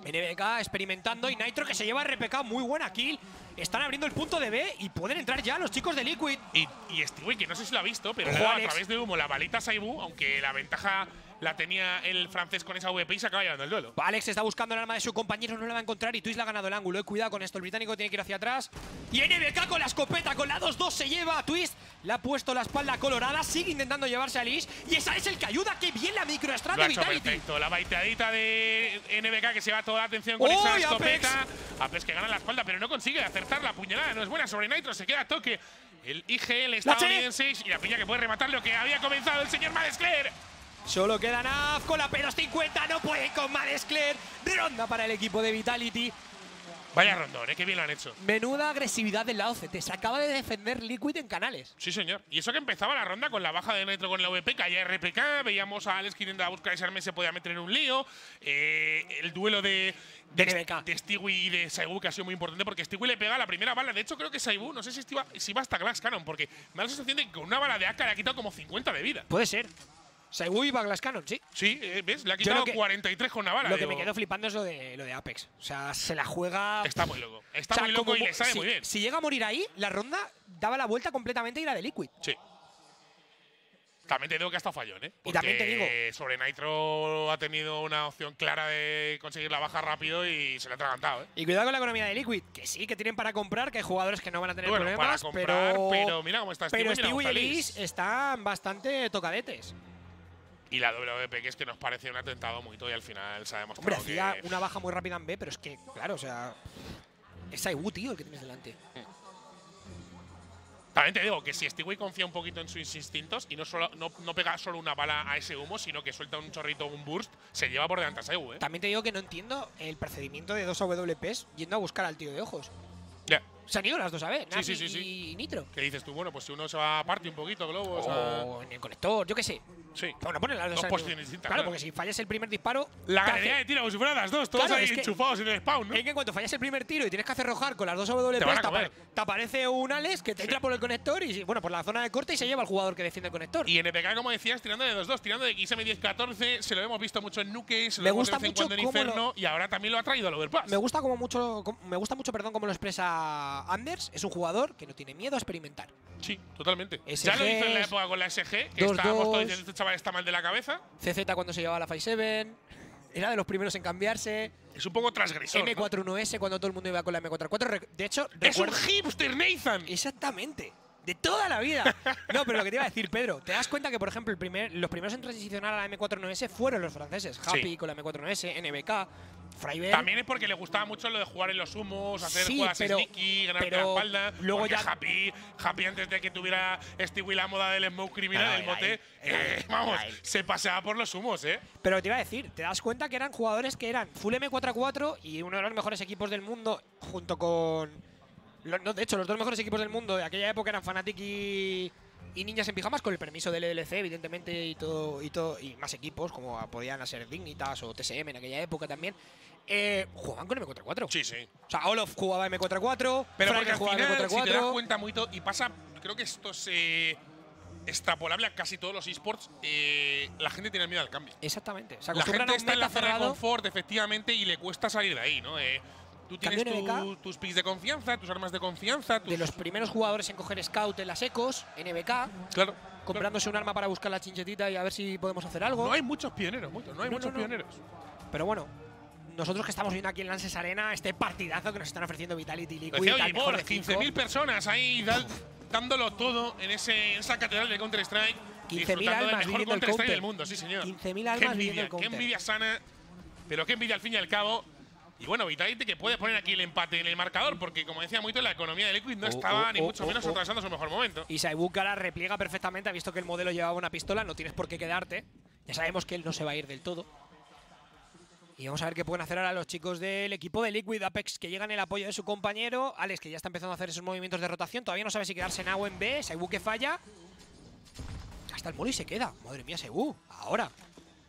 Speaker 2: ¿eh?
Speaker 1: NBK experimentando y Nitro que se lleva RPK. Muy buena kill. Están abriendo el punto de B y pueden entrar ya los chicos de Liquid.
Speaker 2: Y, y Stewie, que no sé si lo ha visto, pero
Speaker 1: Ojo,
Speaker 2: le a través de humo la balita a Saibu, aunque la ventaja la tenía el francés con esa VP y se acaba llevando el duelo.
Speaker 1: Alex está buscando el arma de su compañero, no la va a encontrar y Twist le ha ganado el ángulo. Eh. Cuidado con esto, el británico tiene que ir hacia atrás. Y NBK con la escopeta, con la 2-2 se lleva a Twist. Le ha puesto la espalda colorada, sigue intentando llevarse a Lish. Y esa es el que ayuda, que bien la microestrada de Vitality.
Speaker 2: perfecto, la baiteadita de NBK que se va toda la atención con esa escopeta. Apex que gana la espalda, pero no consigue acertar la puñalada, no es buena sobre Nitro, se queda a toque. El IGL 6 y la piña que puede rematar lo que había comenzado el señor Madescler.
Speaker 1: Solo queda Naf con la P250, no puede con Madescler. Ronda para el equipo de Vitality.
Speaker 2: Vaya rondón, ¿eh? Qué bien lo han hecho.
Speaker 1: Menuda agresividad del lado CT. Se acaba de defender Liquid en canales.
Speaker 2: Sí, señor. Y eso que empezaba la ronda con la baja de Nitro con la VP, caía RPK. Veíamos a Alex que intentaba buscar ese arma se podía meter en un lío. Eh, el duelo de,
Speaker 1: de, de,
Speaker 2: Stewie y de Saibu que ha sido muy importante porque Stewie le pega la primera bala. De hecho, creo que Saibu, no sé si, iba, si va hasta Glass Cannon, porque me da la sensación de que con una bala de AK le ha quitado como 50 de vida.
Speaker 1: Puede ser. Saibu iba Glass Cannon, sí.
Speaker 2: Sí, eh, ¿ves? Le ha quitado 43 con Navarra.
Speaker 1: Lo que me quedo flipando es lo de, lo de Apex. O sea, se la juega.
Speaker 2: Está muy loco. Está muy loco y le sale muy bien.
Speaker 1: Si llega a morir ahí, la ronda daba la vuelta completamente y era de Liquid.
Speaker 2: Sí. También te digo que ha estado fallón, ¿eh?
Speaker 1: y también te digo.
Speaker 2: Sobre Nitro ha tenido una opción clara de conseguir la baja rápido y se le ha atragantado, ¿eh?
Speaker 1: Y cuidado con la economía de Liquid, que sí, que tienen para comprar, que hay jugadores que no van a tener
Speaker 2: bueno,
Speaker 1: problemas.
Speaker 2: Para comprar, pero, mira cómo está
Speaker 1: Pero Stewie y Elise están bastante tocadetes.
Speaker 2: Y la WP, que es que nos parece un atentado muy y al final sabemos
Speaker 1: Hombre, hacía una baja muy rápida en B, pero es que, claro, o sea. Es Aiwu, tío, el que tienes delante.
Speaker 2: También te digo que si Stewie confía un poquito en sus instintos y no, solo, no, pega solo una bala a ese humo, sino que suelta un chorrito, un burst, se lleva por delante a Saiwu, ¿eh?
Speaker 1: También te digo que no entiendo el procedimiento de dos AWPs yendo a buscar al tío de ojos.
Speaker 2: Ya.
Speaker 1: Se han ido las dos a ver,
Speaker 2: sí, sí,
Speaker 1: sí, y Nitro.
Speaker 2: ¿Qué dices tú? Bueno, pues si uno se va a partir un poquito, globos.
Speaker 1: O en el conector, yo qué sé.
Speaker 2: Sí.
Speaker 1: Bueno, ponen las dos.
Speaker 2: Dos posiciones distintas.
Speaker 1: Claro, porque si fallas el primer disparo.
Speaker 2: La galería de tiro, como si fueran las dos, todos ahí enchufados en el spawn, ¿no?
Speaker 1: Es que cuando fallas el primer tiro y tienes que hacer rojar con las dos AWP, te, te, aparece un Alex que te entra por el conector y, bueno, por la zona de corte y se lleva al jugador que defiende el conector.
Speaker 2: Y NPK, como decías, tirando de 2-2, tirando de XM10-14, se lo hemos visto mucho en Nuke, se lo me gusta mucho en Inferno y ahora también lo ha traído al Overpass.
Speaker 1: Me gusta como mucho, me gusta mucho, perdón, como lo expresa Anders. Es un jugador que no tiene miedo a experimentar.
Speaker 2: Sí, totalmente. ya lo hizo en la época con la SG, que estábamos todos diciendo este chaval está mal de la cabeza.
Speaker 1: CZ cuando se llevaba la 5-7. Era de los primeros en cambiarse.
Speaker 2: Es un poco transgresor.
Speaker 1: M41S cuando todo el mundo iba con la M44. De hecho,
Speaker 2: es un hipster, Nathan.
Speaker 1: Exactamente. De toda la vida. No, pero lo que te iba a decir, Pedro, ¿te das cuenta que, por ejemplo, el primer, los primeros en transicionar a la M49S fueron los franceses? Happy con la M49S, NBK,
Speaker 2: también es porque le gustaba mucho lo de jugar en los humos, hacer jugadas sneaky, ganarte la espalda. Luego ya Happy, Happy antes de que tuviera Stewie la moda del smoke criminal, el mote, eh, vamos, se paseaba por los humos, ¿eh?
Speaker 1: Pero te iba a decir, te das cuenta que eran jugadores que eran full M4 y uno de los mejores equipos del mundo, junto con. De hecho, los dos mejores equipos del mundo de aquella época eran Fnatic y y Niñas en Pijamas con el permiso del LLC, evidentemente, y todo, y todo y más equipos, como podían ser Dignitas o TSM en aquella época también, eh, jugaban con M44.
Speaker 2: Sí, sí.
Speaker 1: O sea, Olof jugaba M44,
Speaker 2: pero porque al jugaba final, M44. Si te das cuenta mucho, y pasa, creo que esto es eh, extrapolable a casi todos los esports, eh, la gente tiene miedo al cambio.
Speaker 1: Exactamente.
Speaker 2: la gente está en la zona de confort, efectivamente, y le cuesta salir de ahí, ¿no? Eh, Tú tienes tus picks de confianza, tus armas de confianza.
Speaker 1: De los primeros jugadores en coger scout en las ecos, NBK.
Speaker 2: Claro.
Speaker 1: Comprándose un arma para buscar la chinchetita y a ver si podemos hacer algo.
Speaker 2: No hay muchos pioneros, no hay muchos pioneros.
Speaker 1: Pero bueno, nosotros que estamos viendo aquí en Lances Arena, este partidazo que nos están ofreciendo Vitality Liquid.
Speaker 2: 15.000 personas ahí dándolo todo en, ese, esa catedral de Counter-Strike. 15.000 almas del mejor Counter-Strike del mundo, sí señor.
Speaker 1: 15.000 almas qué envidia,
Speaker 2: Qué envidia sana, pero qué envidia al fin y al cabo. Y bueno, Vitality que puede poner aquí el empate en el marcador, porque como decía Muito, la economía de Liquid no oh, estaba oh, ni oh, mucho menos atravesando su mejor momento.
Speaker 1: Y Saibuk ahora repliega perfectamente, ha visto que el modelo llevaba una pistola, no tienes por qué quedarte. Ya sabemos que él no se va a ir del todo. Y vamos a ver qué pueden hacer ahora los chicos del equipo de Liquid Apex que llegan el apoyo de su compañero. Alex, que ya está empezando a hacer esos movimientos de rotación. Todavía no sabe si quedarse en A o en B. Saibuk que falla. Hasta el Moli se queda. Madre mía, Saibuk. Ahora.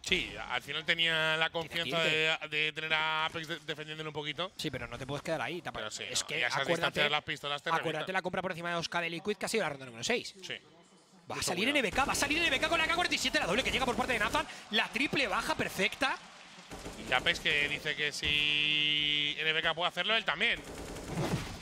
Speaker 2: Sí, al final tenía la confianza de, tener a Apex defendiéndolo un poquito.
Speaker 1: Sí, pero no te puedes quedar ahí.
Speaker 2: Pero sí,
Speaker 1: es
Speaker 2: que acuérdate, las pistolas
Speaker 1: acuérdate la compra por encima de 2K de Liquid que ha sido la ronda número 6.
Speaker 2: Sí.
Speaker 1: Va a salir NBK, va a salir NBK con la K-47, la doble que llega por parte de Nathan. La triple baja perfecta.
Speaker 2: Y Apex que dice que si NBK puede hacerlo, él también.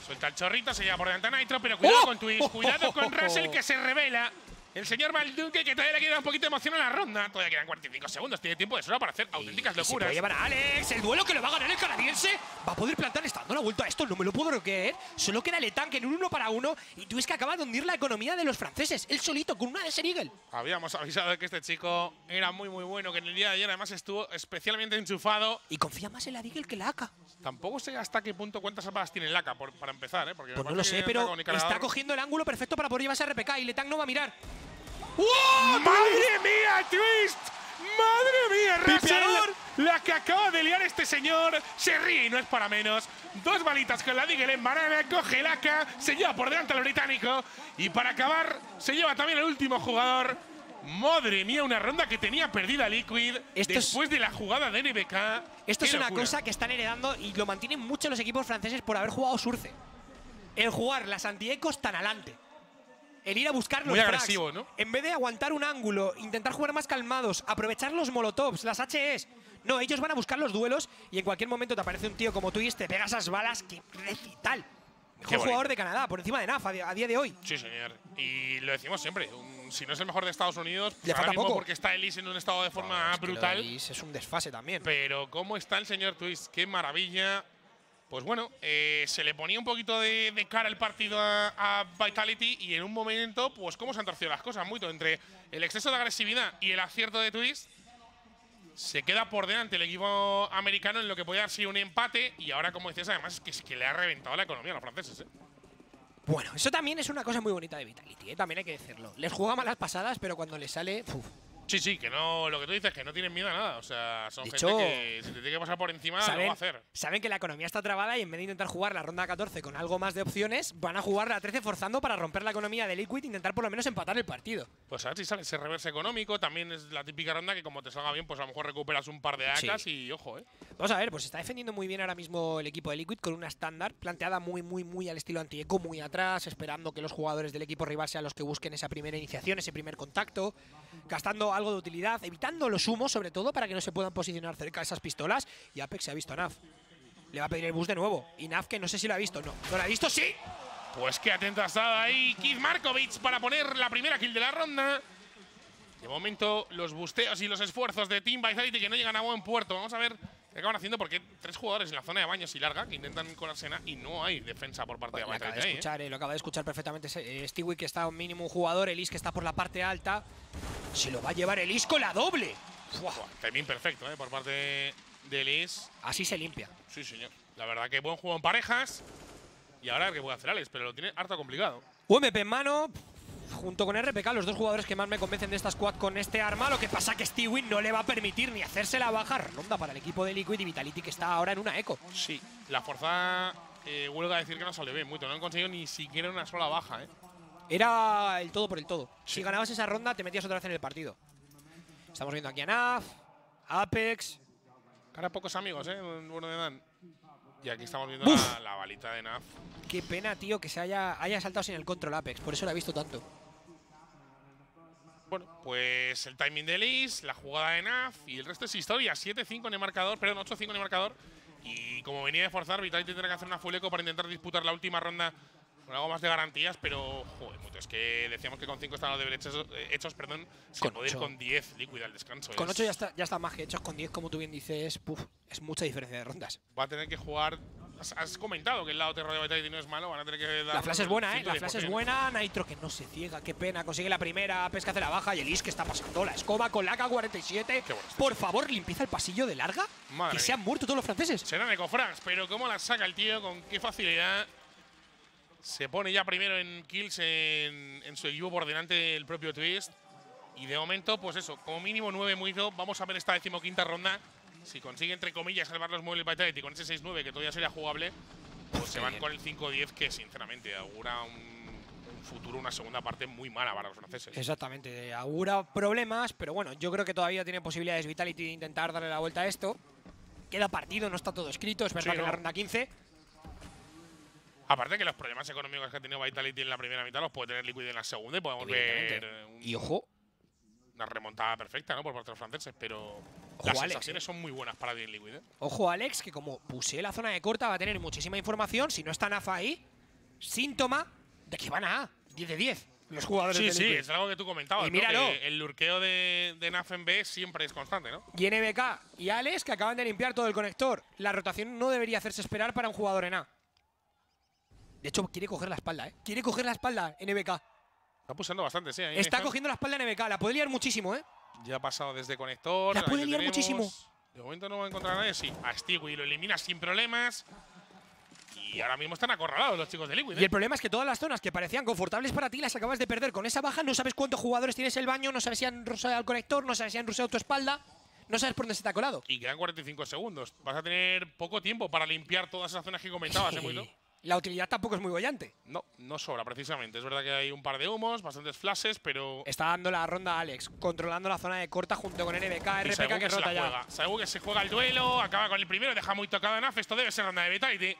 Speaker 2: Suelta el chorrito, se lleva por delante a Nitro, pero cuidado ¡Oh! con Twist, cuidado con Russell que se revela. El señor Malduque, que todavía le queda un poquito de emoción a la ronda. Todavía quedan 45 segundos, tiene tiempo de sobra para hacer auténticas
Speaker 1: se
Speaker 2: locuras.
Speaker 1: llevar a Alex, el duelo que lo va a ganar el canadiense. Va a poder plantar está dando la vuelta a esto, no me lo puedo creer. Solo queda el tanque en un uno para uno y tú es que acaba de hundir la economía de los franceses. Él solito con una de Serigel.
Speaker 2: Habíamos avisado de que este chico era muy, muy bueno, que en el día de ayer además estuvo especialmente enchufado.
Speaker 1: Y confía más en la Deagle que la AK.
Speaker 2: Tampoco sé hasta qué punto cuántas armas tiene el AK por- para empezar, ¿eh? Porque
Speaker 1: Pues no lo sé, pero está cogiendo el ángulo perfecto para poder llevarse a RPK y Letang no va a mirar.
Speaker 2: ¡Madre mía, Twist! ¡Madre mía. Russell! La que acaba de liar este señor se ríe y no es para menos. Dos balitas con la Deagle en banana, coge el AK, se lleva por delante al británico y para acabar se lleva también el último jugador. Madre mía, una ronda que tenía perdida Liquid
Speaker 1: Esto es-
Speaker 2: después de la jugada de NBK.
Speaker 1: Esto
Speaker 2: ¡Qué
Speaker 1: es una
Speaker 2: locura!
Speaker 1: cosa que están heredando y lo mantienen mucho los equipos franceses por haber jugado Surce. El jugar las antiecos tan adelante. El ir a buscar los
Speaker 2: Muy
Speaker 1: frags.
Speaker 2: agresivo, ¿no?
Speaker 1: En vez de aguantar un ángulo, intentar jugar más calmados, aprovechar los molotovs, las HEs. No, ellos van a buscar los duelos y en cualquier momento te aparece un tío como Twist, te pega esas balas que recital. Mejor jugador de Canadá, por encima de NAF a día de hoy.
Speaker 2: Sí, señor. Y lo decimos siempre. un- si no es el mejor de Estados Unidos, pues
Speaker 1: Le
Speaker 2: ahora
Speaker 1: falta
Speaker 2: mismo
Speaker 1: poco.
Speaker 2: porque está Elise en un estado de forma
Speaker 1: Es que lo de
Speaker 2: brutal.
Speaker 1: Elise es un desfase también.
Speaker 2: Pero cómo está el señor Twist, qué maravilla. Pues bueno, eh, se le ponía un poquito de, cara el partido a, Vitality y en un momento, pues cómo se han torcido las cosas mucho. Entre el exceso de agresividad y el acierto de Twist, se queda por delante el equipo americano en lo que podía haber sido un empate y ahora, como decías, además es que, es que le ha reventado la economía a los franceses. ¿eh?
Speaker 1: Bueno, eso también es una cosa muy bonita de Vitality, ¿eh? también hay que decirlo. Les juega malas pasadas, pero cuando les sale. uf.
Speaker 2: Sí, sí, que no, lo que tú dices, que no tienen miedo a nada. O sea, son
Speaker 1: De
Speaker 2: gente
Speaker 1: hecho,
Speaker 2: que si te tiene que pasar por encima, lo va
Speaker 1: saben,
Speaker 2: a hacer.
Speaker 1: saben que la economía está trabada y en vez de intentar jugar la ronda 14 con algo más de opciones, van a jugar la 13 forzando para romper la economía de Liquid e intentar por lo menos empatar el partido.
Speaker 2: Pues a ver si sale ese reverse económico. También es la típica ronda que, como te salga bien, pues a lo mejor recuperas un par de
Speaker 1: Sí.
Speaker 2: y ojo, ¿eh?
Speaker 1: Vamos a ver, pues está defendiendo muy bien ahora mismo el equipo de Liquid con una estándar planteada muy, muy, muy al estilo antieco, muy atrás, esperando que los jugadores del equipo rival sean los que busquen esa primera iniciación, ese primer contacto, gastando algo de utilidad, evitando los humos sobre todo para que no se puedan posicionar cerca de esas pistolas. Y Apex se ha visto a Naf. Le va a pedir el boost de nuevo. Y Naf, que no sé si lo ha visto. No, no lo ha visto, sí.
Speaker 2: Pues qué atento ha estado ahí Keith Markovic para poner la primera kill de la ronda. De momento, los busteos y los esfuerzos de Team Vitality que no llegan a buen puerto. Vamos a ver qué acaban haciendo porque tres jugadores en la zona de baños y larga que intentan colarse y no hay defensa por parte de ahí, ¿eh?
Speaker 1: escuchar, eh, lo acaba de escuchar perfectamente eh, Stewie, que está un mínimo un jugador, Elis que está por la parte alta. Se lo va a llevar Elis con la doble.
Speaker 2: Buah, Timing perfecto, ¿eh? Por parte de Liz.
Speaker 1: Así se limpia.
Speaker 2: Sí, señor. La verdad que buen juego en parejas. Y ahora qué puede hacer Alex, pero lo tiene harto complicado.
Speaker 1: UMP en mano, junto con RPK, los dos jugadores que más me convencen de esta squad con este arma. Lo que pasa que Stewie no le va a permitir ni hacerse la baja ronda para el equipo de Liquid y Vitality que está ahora en una eco.
Speaker 2: Sí. La fuerza, eh, huelga a decir que no sale bien mucho. No han conseguido ni siquiera una sola baja, ¿eh?
Speaker 1: Era el todo por el todo. Si ganabas esa ronda, te metías otra vez en el partido. Estamos viendo aquí a Naf, Apex.
Speaker 2: Cara pocos amigos, ¿eh? Bueno de Dan. Y aquí estamos viendo la, la balita de Naf.
Speaker 1: Qué pena, tío, que se haya, haya saltado sin el control Apex. Por eso lo he visto tanto.
Speaker 2: Bueno, pues el timing de Liz, la jugada de Naf y el resto es historia. 7-5 en el marcador, perdón, 8-5 en el marcador. Y como venía de forzar, Vitality tendrá que hacer una full eco para intentar disputar la última ronda con algo más de garantías, pero joder, mucho, es que decíamos que con 5 estaban los deberes hechos, eh, hechos, perdón, se
Speaker 1: Con
Speaker 2: puede ir con 10 líquida al descanso.
Speaker 1: Con
Speaker 2: Es-
Speaker 1: 8 ya está, ya está más que hechos, con 10, como tú bien dices, puf, es mucha diferencia de rondas.
Speaker 2: Va a tener que jugar. Has, comentado que el lado terror de Vitality no es malo, van a tener que dar.
Speaker 1: La flash es buena, ¿eh?
Speaker 2: un
Speaker 1: La flash es
Speaker 2: 110%.
Speaker 1: buena. Nitro que no se ciega, qué pena. Consigue la primera, Pesca hace la baja y el Is que está pasando la escoba con la K-47.
Speaker 2: Qué bueno está
Speaker 1: Por favor, limpieza el pasillo de larga.
Speaker 2: Madre
Speaker 1: que se
Speaker 2: mía.
Speaker 1: han muerto todos los franceses.
Speaker 2: Serán ecofrags, pero cómo las saca el tío, con qué facilidad. Se pone ya primero en kills en, en su equipo por delante del propio Twist. Y de momento, pues eso, como mínimo 9 muito. Vamos a ver esta decimoquinta ronda. Si consigue, entre comillas, salvar los muebles Vitality con ese 6-9, que todavía sería jugable, pues se van
Speaker 1: bien.
Speaker 2: con el 5-10, que sinceramente augura un, un futuro, una segunda parte muy mala para los franceses.
Speaker 1: Exactamente, augura problemas, pero bueno, yo creo que todavía tiene posibilidades Vitality de intentar darle la vuelta a esto. Queda partido, no está todo escrito. Es verdad
Speaker 2: Sí,
Speaker 1: que en la ronda 15
Speaker 2: Aparte que los problemas económicos que ha tenido Vitality en la primera mitad los puede tener Liquid en la segunda y podemos ver un-
Speaker 1: Y ojo,
Speaker 2: una remontada perfecta, ¿no? Por parte de los franceses, pero
Speaker 1: Ojo,
Speaker 2: las
Speaker 1: Alex,
Speaker 2: sensaciones
Speaker 1: eh.
Speaker 2: son muy buenas para Dean Liquid, ¿eh?
Speaker 1: ojo Alex, que como puse la zona de corta va a tener muchísima información. Si no está Nafa ahí, síntoma de que van a A. 10 de 10. los jugadores
Speaker 2: Sí,
Speaker 1: de
Speaker 2: sí,
Speaker 1: Liquid.
Speaker 2: es algo que tú comentabas.
Speaker 1: Y
Speaker 2: ¿no?
Speaker 1: míralo.
Speaker 2: Que el lurqueo de, de NAFM B siempre es constante, ¿no?
Speaker 1: Y NBK y Alex que acaban de limpiar todo el conector. La rotación no debería hacerse esperar para un jugador en A. De hecho, quiere coger la espalda, ¿eh? Quiere coger la espalda NBK.
Speaker 2: Está pulsando bastante, sí. ahí
Speaker 1: Está cogiendo la espalda NBK. La puede liar muchísimo, ¿eh?
Speaker 2: Ya ha pasado desde conector.
Speaker 1: La puede liar
Speaker 2: tenemos.
Speaker 1: muchísimo.
Speaker 2: De momento no va a encontrar a nadie. Sí, a Stewie lo elimina sin problemas. Y ahora mismo están acorralados los chicos de Liquid.
Speaker 1: Y
Speaker 2: ¿eh?
Speaker 1: el problema es que todas las zonas que parecían confortables para ti las acabas de perder con esa baja. No sabes cuántos jugadores tienes el baño, no sabes si han ruseado el conector, no sabes si han ruseado tu espalda, no sabes por dónde se te ha colado.
Speaker 2: Y quedan 45 segundos. Vas a tener poco tiempo para limpiar todas esas zonas que comentabas, ¿eh, Muito?
Speaker 1: La utilidad tampoco es muy bollante.
Speaker 2: No, no sobra precisamente. Es verdad que hay un par de humos, bastantes flashes, pero.
Speaker 1: Está dando la ronda a Alex, controlando la zona de corta junto con NBK, RPK que
Speaker 2: se la
Speaker 1: rota ya.
Speaker 2: juega. Saigu que se juega el duelo, acaba con el primero, deja muy tocado a Naf. Esto debe ser ronda de Vitality.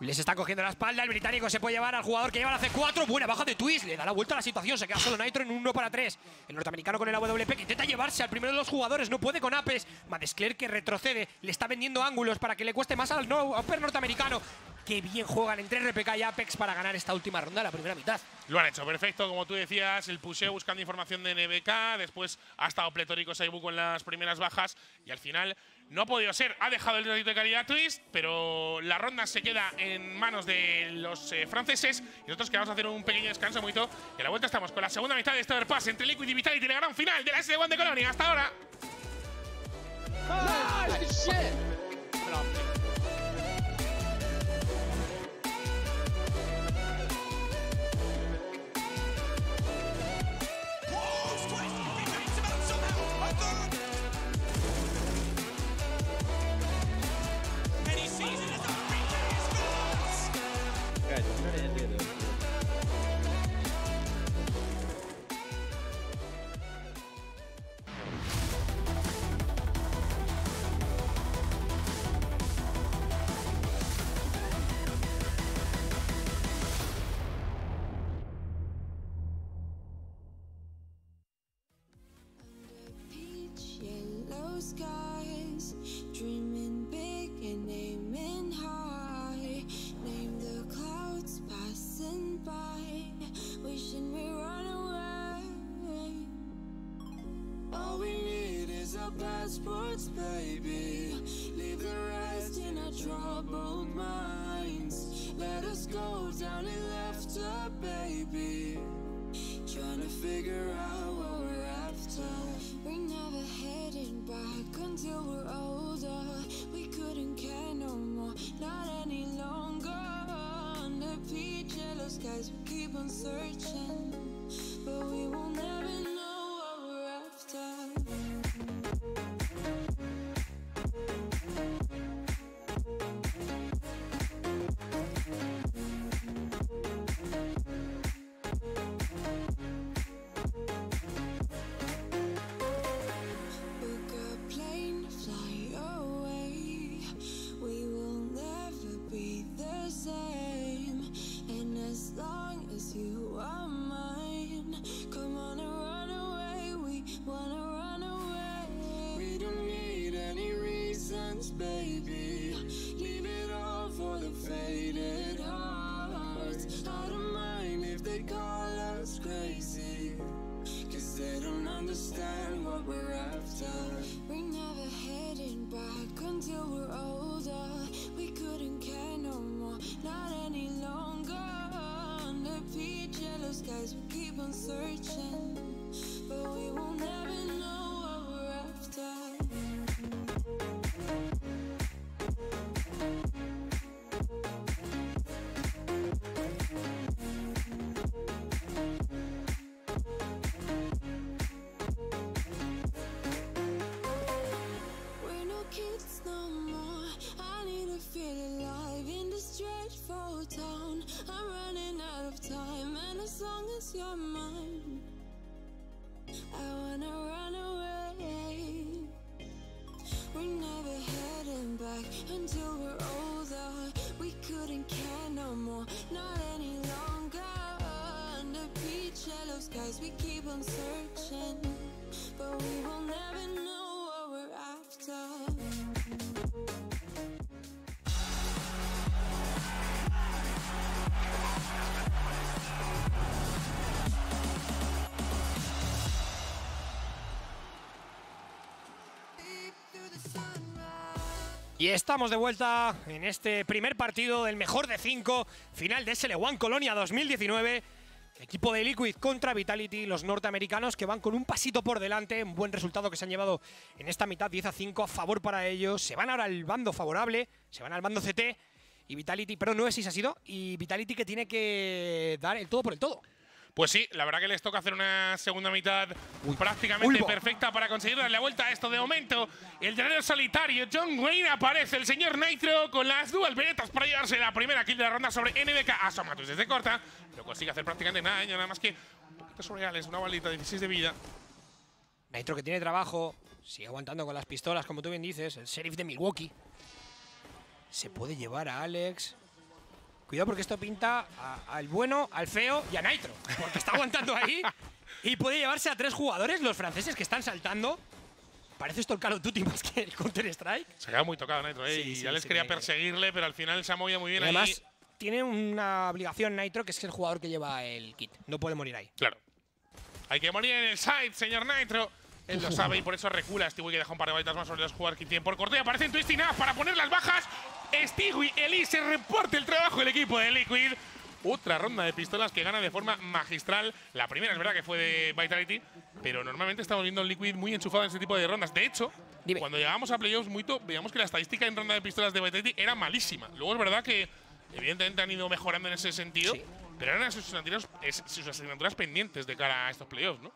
Speaker 1: Les está cogiendo la espalda, el británico se puede llevar al jugador que lleva la C4, buena baja de Twist, le da la vuelta a la situación, se queda solo Nitro en un 1 para 3. El norteamericano con el AWP que intenta llevarse al primero de los jugadores, no puede con Apes. Madescler que retrocede, le está vendiendo ángulos para que le cueste más al no, upper norteamericano. Qué bien juegan entre RPK y Apex para ganar esta última ronda, la primera mitad.
Speaker 2: Lo han hecho perfecto, como tú decías, el pusheo buscando información de NBK, después ha estado pletórico Saibu con las primeras bajas y al final no ha podido ser. Ha dejado el ratito de calidad Twist, pero la ronda se queda en manos de los eh, franceses y nosotros que vamos a hacer un pequeño descanso muy y a la vuelta estamos con la segunda mitad de este overpass entre Liquid y Vitality, la gran final de la SD1 de Colonia. Hasta ahora.
Speaker 3: Guys,
Speaker 4: our passports, baby. Leave the rest in our troubled minds. Let us go down in laughter, baby. Trying to figure out what we're after. We're never heading back until we're older. We couldn't care no more, not any longer. Under peach yellow skies, we keep on searching, but we will never skies, we keep on searching. But we will never
Speaker 1: Y estamos de vuelta en este primer partido del mejor de cinco, final de SL1 Colonia 2019. Equipo de Liquid contra Vitality, los norteamericanos que van con un pasito por delante, un buen resultado que se han llevado en esta mitad 10 a 5 a favor para ellos. Se van ahora al bando favorable, se van al bando CT y Vitality, pero no es si se ha sido, y Vitality que tiene que dar el todo por el todo.
Speaker 2: Pues sí, la verdad que les toca hacer una segunda mitad prácticamente
Speaker 1: Uy, va.
Speaker 2: perfecta para conseguir darle la vuelta a esto de momento. El guerrero solitario, John Wayne, aparece el señor Nitro con las dual veretas para llevarse la primera kill de la ronda sobre NBK. Asoma Twist desde corta, no consigue hacer prácticamente nada daño, nada más que un poquito sobre Alex, una balita, 16 de vida.
Speaker 1: Nitro que tiene trabajo, sigue aguantando con las pistolas, como tú bien dices, el sheriff de Milwaukee. Se puede llevar a Alex. Cuidado porque esto pinta a- al bueno, al feo y a Nitro. Porque está aguantando ahí. Y puede llevarse a tres jugadores, los franceses que están saltando. Parece esto el Call of Duty más que el Counter-Strike.
Speaker 2: Se queda muy tocado Nitro, ¿eh?
Speaker 1: Sí,
Speaker 2: y
Speaker 1: sí,
Speaker 2: Alex
Speaker 1: sí,
Speaker 2: quería
Speaker 1: que-
Speaker 2: perseguirle, pero al final se ha movido muy bien
Speaker 1: además,
Speaker 2: ahí.
Speaker 1: tiene una obligación Nitro que es el jugador que lleva el kit. No puede morir ahí.
Speaker 2: Claro. Hay que morir en el side, señor Nitro. Él lo sabe y por eso recula. Stewie que deja un par de balitas más sobre los jugadores que tienen por corte. Y aparece en Twisting Up para poner las bajas. Stewie, Elise, reporte el trabajo del equipo de Liquid. Otra ronda de pistolas que gana de forma magistral. La primera es verdad que fue de Vitality, pero normalmente estamos viendo el Liquid muy enchufado en este tipo de rondas. De hecho,
Speaker 1: Dime.
Speaker 2: cuando llegamos a playoffs, muito, veíamos que la estadística en ronda de pistolas de Vitality era malísima. Luego es verdad que, evidentemente, han ido mejorando en ese sentido,
Speaker 1: Sí.
Speaker 2: pero eran sus asignaturas, es- sus asignaturas pendientes de cara a estos playoffs, ¿no?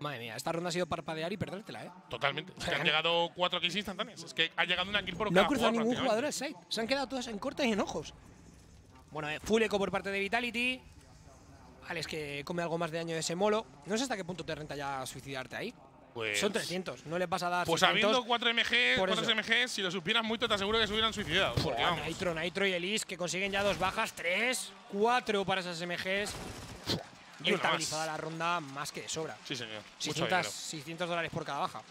Speaker 1: Madre mía, esta ronda ha sido parpadear y perdértela, ¿eh?
Speaker 2: Totalmente. Es que han llegado cuatro kills instantáneas. Es que ha llegado una kill por
Speaker 1: No
Speaker 2: cada
Speaker 1: ha cruzado
Speaker 2: jugador,
Speaker 1: ningún jugador al site. Se han quedado todos en corte y en ojos. Bueno, eh, full eco por parte de Vitality. Alex que come algo más de daño de ese molo. No sé hasta qué punto te renta ya suicidarte ahí.
Speaker 2: Pues,
Speaker 1: Son 300, no le vas a dar
Speaker 2: Pues
Speaker 1: 600.
Speaker 2: habiendo 4 MG,
Speaker 1: por
Speaker 2: 4
Speaker 1: eso.
Speaker 2: MG, si lo supieran mucho, te aseguro que se hubieran suicidado. Porque
Speaker 1: Buah,
Speaker 2: vamos.
Speaker 1: Nitro, Nitro y Elise que consiguen ya dos bajas, tres, cuatro para esas MGs.
Speaker 2: Y una
Speaker 1: Rentabilizada la ronda más que de sobra.
Speaker 2: Sí, señor. Mucho
Speaker 1: 600,
Speaker 2: dinero.
Speaker 1: 600 dólares por cada baja.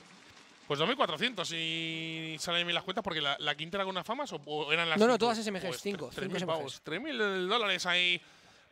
Speaker 2: Pues 2.400 si salen bien las cuentas, porque la, la quinta era con unas famas o, o eran las
Speaker 1: No, no,
Speaker 2: cinco?
Speaker 1: todas SMGs,
Speaker 2: Pues
Speaker 1: cinco,
Speaker 2: tre-
Speaker 1: cinco
Speaker 2: 3.000 pavos.
Speaker 1: SMGs.
Speaker 2: 3.000 dólares ahí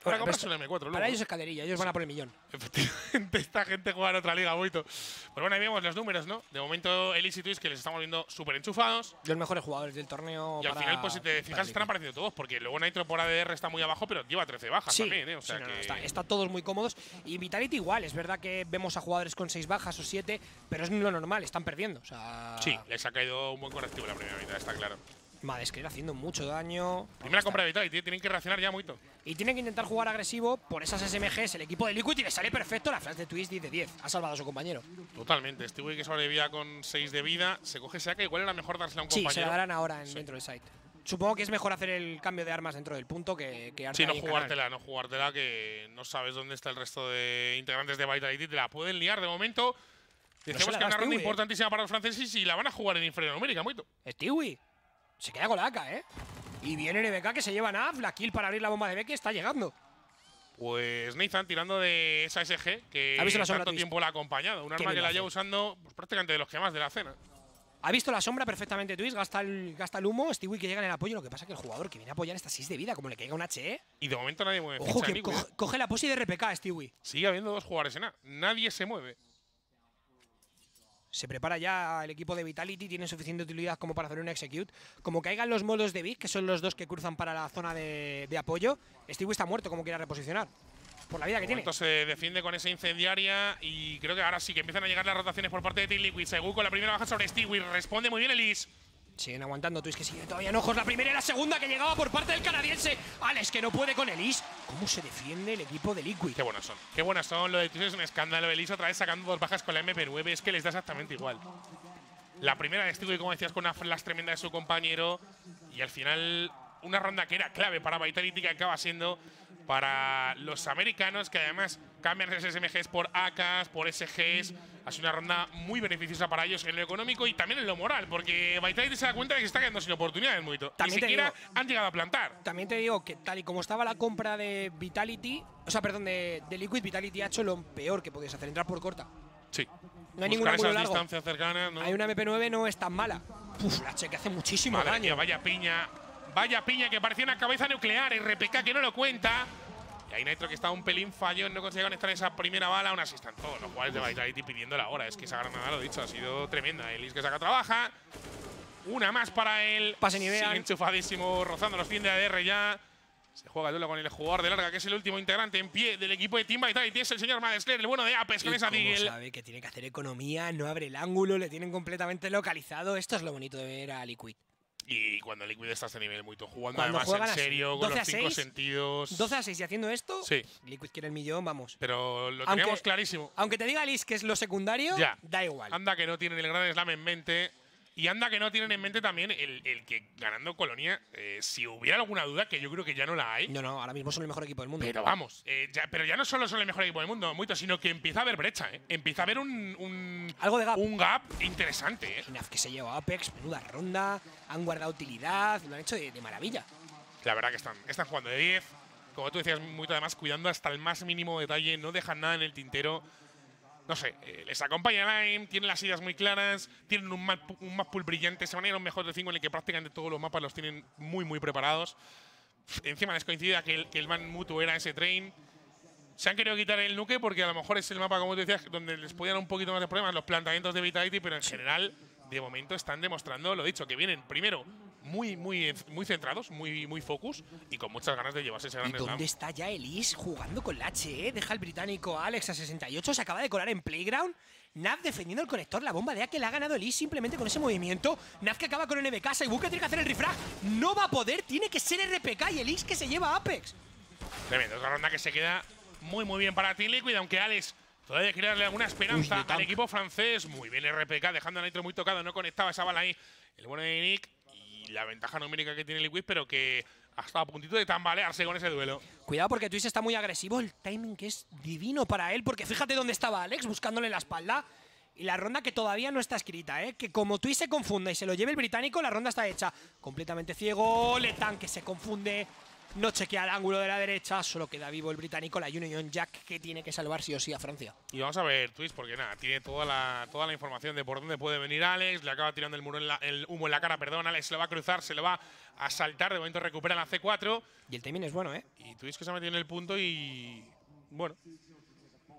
Speaker 2: para comprarse
Speaker 1: pero
Speaker 2: un M4 luego.
Speaker 1: Para ellos es caderilla, ellos van a por el millón.
Speaker 2: Efectivamente, esta gente juega en otra liga, muito. Pues bueno, ahí vemos los números, ¿no? De momento, Elise y Twist, que les estamos viendo súper enchufados.
Speaker 1: Los mejores jugadores del torneo.
Speaker 2: Y al
Speaker 1: para-
Speaker 2: final, pues si te fijas, están apareciendo todos, porque luego Nitro por ADR está muy abajo, pero lleva 13 bajas
Speaker 1: Sí,
Speaker 2: también, ¿eh? O
Speaker 1: sí,
Speaker 2: sea
Speaker 1: no, no,
Speaker 2: que.
Speaker 1: está, está todos muy cómodos. Y Vitality igual, es verdad que vemos a jugadores con seis bajas o siete, pero es lo normal, están perdiendo. O sea,
Speaker 2: Sí, les ha caído un buen correctivo la primera mitad, está claro.
Speaker 1: Madescler haciendo mucho daño.
Speaker 2: Primera compra de Vitality, tienen que reaccionar ya muito.
Speaker 1: Y tienen que intentar jugar agresivo por esas SMGs. El equipo de Liquid y le sale perfecto la flash de Twist 10 de 10. Ha salvado a su compañero.
Speaker 2: Totalmente. Stewie que sobrevivía con 6 de vida, se coge saca, igual era mejor dársela a un
Speaker 1: Sí, se
Speaker 2: compañero.
Speaker 1: la darán ahora en,
Speaker 2: Sí.
Speaker 1: dentro del site. Supongo que es mejor hacer el cambio de armas dentro del punto que, que
Speaker 2: Sí, no jugártela, no jugártela, que no sabes dónde está el resto de integrantes de Vitality. Te la pueden liar de momento. Decimos
Speaker 1: la
Speaker 2: que es una ronda
Speaker 1: ¿eh?
Speaker 2: importantísima para los franceses y la van a jugar en inferioridad numérica, muito.
Speaker 1: Stewie. Se queda con la AK, ¿eh? Y viene NBK que se lleva a Nav. La kill para abrir la bomba de B que está llegando.
Speaker 2: Pues Nathan tirando de esa SG que
Speaker 1: ¿Ha visto la
Speaker 2: tanto tiempo la ha acompañado. Un arma que la lleva usando pues, prácticamente de los que más de la cena.
Speaker 1: Ha visto la sombra perfectamente Twist, gasta el, gasta el humo, Stewie que llega en el apoyo, lo que pasa que el jugador que viene a apoyar está 6 de vida, como le caiga un HE.
Speaker 2: Y de momento nadie mueve
Speaker 1: Ojo que coge,
Speaker 2: ¿eh?
Speaker 1: coge la posi de RPK, Stewie.
Speaker 2: Sigue habiendo dos jugadores en A. Nadie se mueve.
Speaker 1: Se prepara ya el equipo de Vitality, tiene suficiente utilidad como para hacer un execute. Como caigan los modos de Big, que son los dos que cruzan para la zona de, de apoyo, Stewie está muerto como quiera reposicionar. Por la vida que tiene.
Speaker 2: se defiende con esa incendiaria y creo que ahora sí que empiezan a llegar las rotaciones por parte de Team Liquid. Segu con la primera baja sobre Stewie. Responde muy bien Elise.
Speaker 1: Siguen aguantando Twist que sigue todavía en ojos. La primera y la segunda que llegaba por parte del canadiense. Alex que no puede con Elise. ¿Cómo se defiende el equipo de Liquid?
Speaker 2: Qué buenas son. Qué buenas son. Lo de Twist es un escándalo. Elise otra vez sacando dos bajas con la MP9. Es que les da exactamente igual. La primera de Stewie, como decías, con una flash tremenda de su compañero. Y al final, una ronda que era clave para Vitality que acaba siendo para los americanos, que además cambian esas SMGs por AKs, por SGs. Ha sido una ronda muy beneficiosa para ellos en lo económico y también en lo moral, porque Vitality se da cuenta de que se está quedando sin oportunidades muy. Ni siquiera
Speaker 1: digo-
Speaker 2: han llegado a plantar.
Speaker 1: También te digo que tal y como estaba la compra de Vitality, o sea, perdón, de, de Liquid, Vitality ha hecho lo peor que podías hacer, entrar por corta.
Speaker 2: Sí.
Speaker 1: No hay
Speaker 2: distancias cercanas, ¿no?
Speaker 1: Hay una MP9 no es tan mala. Uf, la che que hace muchísimo
Speaker 2: Madre
Speaker 1: daño.
Speaker 2: mía, vaya piña. Vaya piña que parecía una cabeza nuclear. RPK que no lo cuenta. Y ahí Nitro que está un pelín fallón, no consigue conectar esa primera bala. Aún así están todos los jugadores de Vitality pidiendo la hora. Es que esa granada, lo dicho, ha sido tremenda. Elis que saca trabaja. Una más para él.
Speaker 1: Pase ni.
Speaker 2: Sigue enchufadísimo, rozando los 100 de ADR ya. Se juega el duelo con el jugador de larga, que es el último integrante en pie del equipo de Team Vitality. Es el señor Madescler, el bueno de Apex con esa Deagle.
Speaker 1: sabe que tiene que hacer economía, no abre el ángulo, le tienen completamente localizado. Esto es lo bonito de ver a Liquid.
Speaker 2: Y cuando Liquid está a este nivel muy jugando
Speaker 1: Cuando
Speaker 2: además en serio,
Speaker 1: 12
Speaker 2: con los cinco
Speaker 1: 6,
Speaker 2: sentidos.
Speaker 1: 12 a 6 y haciendo esto,
Speaker 2: Sí.
Speaker 1: Liquid quiere el millón, vamos.
Speaker 2: Pero lo
Speaker 1: Aunque-
Speaker 2: teníamos clarísimo.
Speaker 1: Aunque te diga Liz que es lo secundario,
Speaker 2: Ya.
Speaker 1: da igual.
Speaker 2: Anda que no tienen el gran slam en mente. Y anda que no tienen en mente también el, el que ganando Colonia, eh, si hubiera alguna duda, que yo creo que ya no la hay.
Speaker 1: No, no, ahora mismo son el mejor equipo del mundo.
Speaker 2: Pero vamos, eh, ya, pero ya no solo son el mejor equipo del mundo, Muito, sino que empieza a haber brecha, ¿eh? Empieza a haber un, un,
Speaker 1: Algo de gap.
Speaker 2: un gap interesante, ¿eh?
Speaker 1: Que se lleva a Apex, menuda ronda, han guardado utilidad, lo han hecho de, de maravilla.
Speaker 2: La verdad que están, están jugando de 10. Como tú decías, Muito, además, cuidando hasta el más mínimo detalle, no dejan nada en el tintero. No sé, eh, les acompaña Lime, tienen las ideas muy claras, tienen un map, un map pool brillante, se van a ir a un mejor de 5 en el que prácticamente todos los mapas los tienen muy, muy preparados. Encima les coincide que el, que el man Mutu era ese train. Se han querido quitar el nuke porque a lo mejor es el mapa, como tú decías, donde les podían un poquito más de problemas los planteamientos de Vitality, pero en general, de momento, están demostrando, lo dicho, que vienen primero muy, muy, muy centrados, muy, muy focus y con muchas ganas de llevarse ese
Speaker 1: ¿Y
Speaker 2: gran slam.
Speaker 1: dónde está ya Elise jugando con la HE? Deja el británico Alex a 68, se acaba de colar en Playground. Nav defendiendo el conector, la bomba de A que le ha ganado Elise simplemente con ese movimiento. Nav que acaba con NBK, Saibu que tiene que hacer el refrag. No va a poder, tiene que ser RPK y Elise que se lleva a Apex.
Speaker 2: Tremendo, una ronda que se queda muy, muy bien para Team Liquid, aunque Alex todavía quiere darle alguna esperanza
Speaker 1: Uy,
Speaker 2: al equipo francés. Muy bien RPK, dejando a Nitro muy tocado, no conectaba esa bala ahí. El bueno de Nick y la ventaja numérica que tiene Liquid, pero que ha a puntito de tambalearse con ese duelo.
Speaker 1: Cuidado porque Twitch está muy agresivo, el timing que es divino para él, porque fíjate dónde estaba Alex buscándole la espalda. Y la ronda que todavía no está escrita, ¿eh? Que como Twitch se confunda y se lo lleve el británico, la ronda está hecha. Completamente ciego, Letan que se confunde, no chequea el ángulo de la derecha, solo queda vivo el británico, la Union Jack que tiene que salvar sí o sí a Francia.
Speaker 2: Y vamos a ver Twitch, porque nada, tiene toda la, toda la información de por dónde puede venir Alex. Le acaba tirando el, muro en la- el humo en la cara, perdón. Alex se lo va a cruzar, se lo va a saltar. De momento recupera la C4.
Speaker 1: Y el timing es bueno, ¿eh?
Speaker 2: Y Twitch que se ha metido en el punto y. Bueno.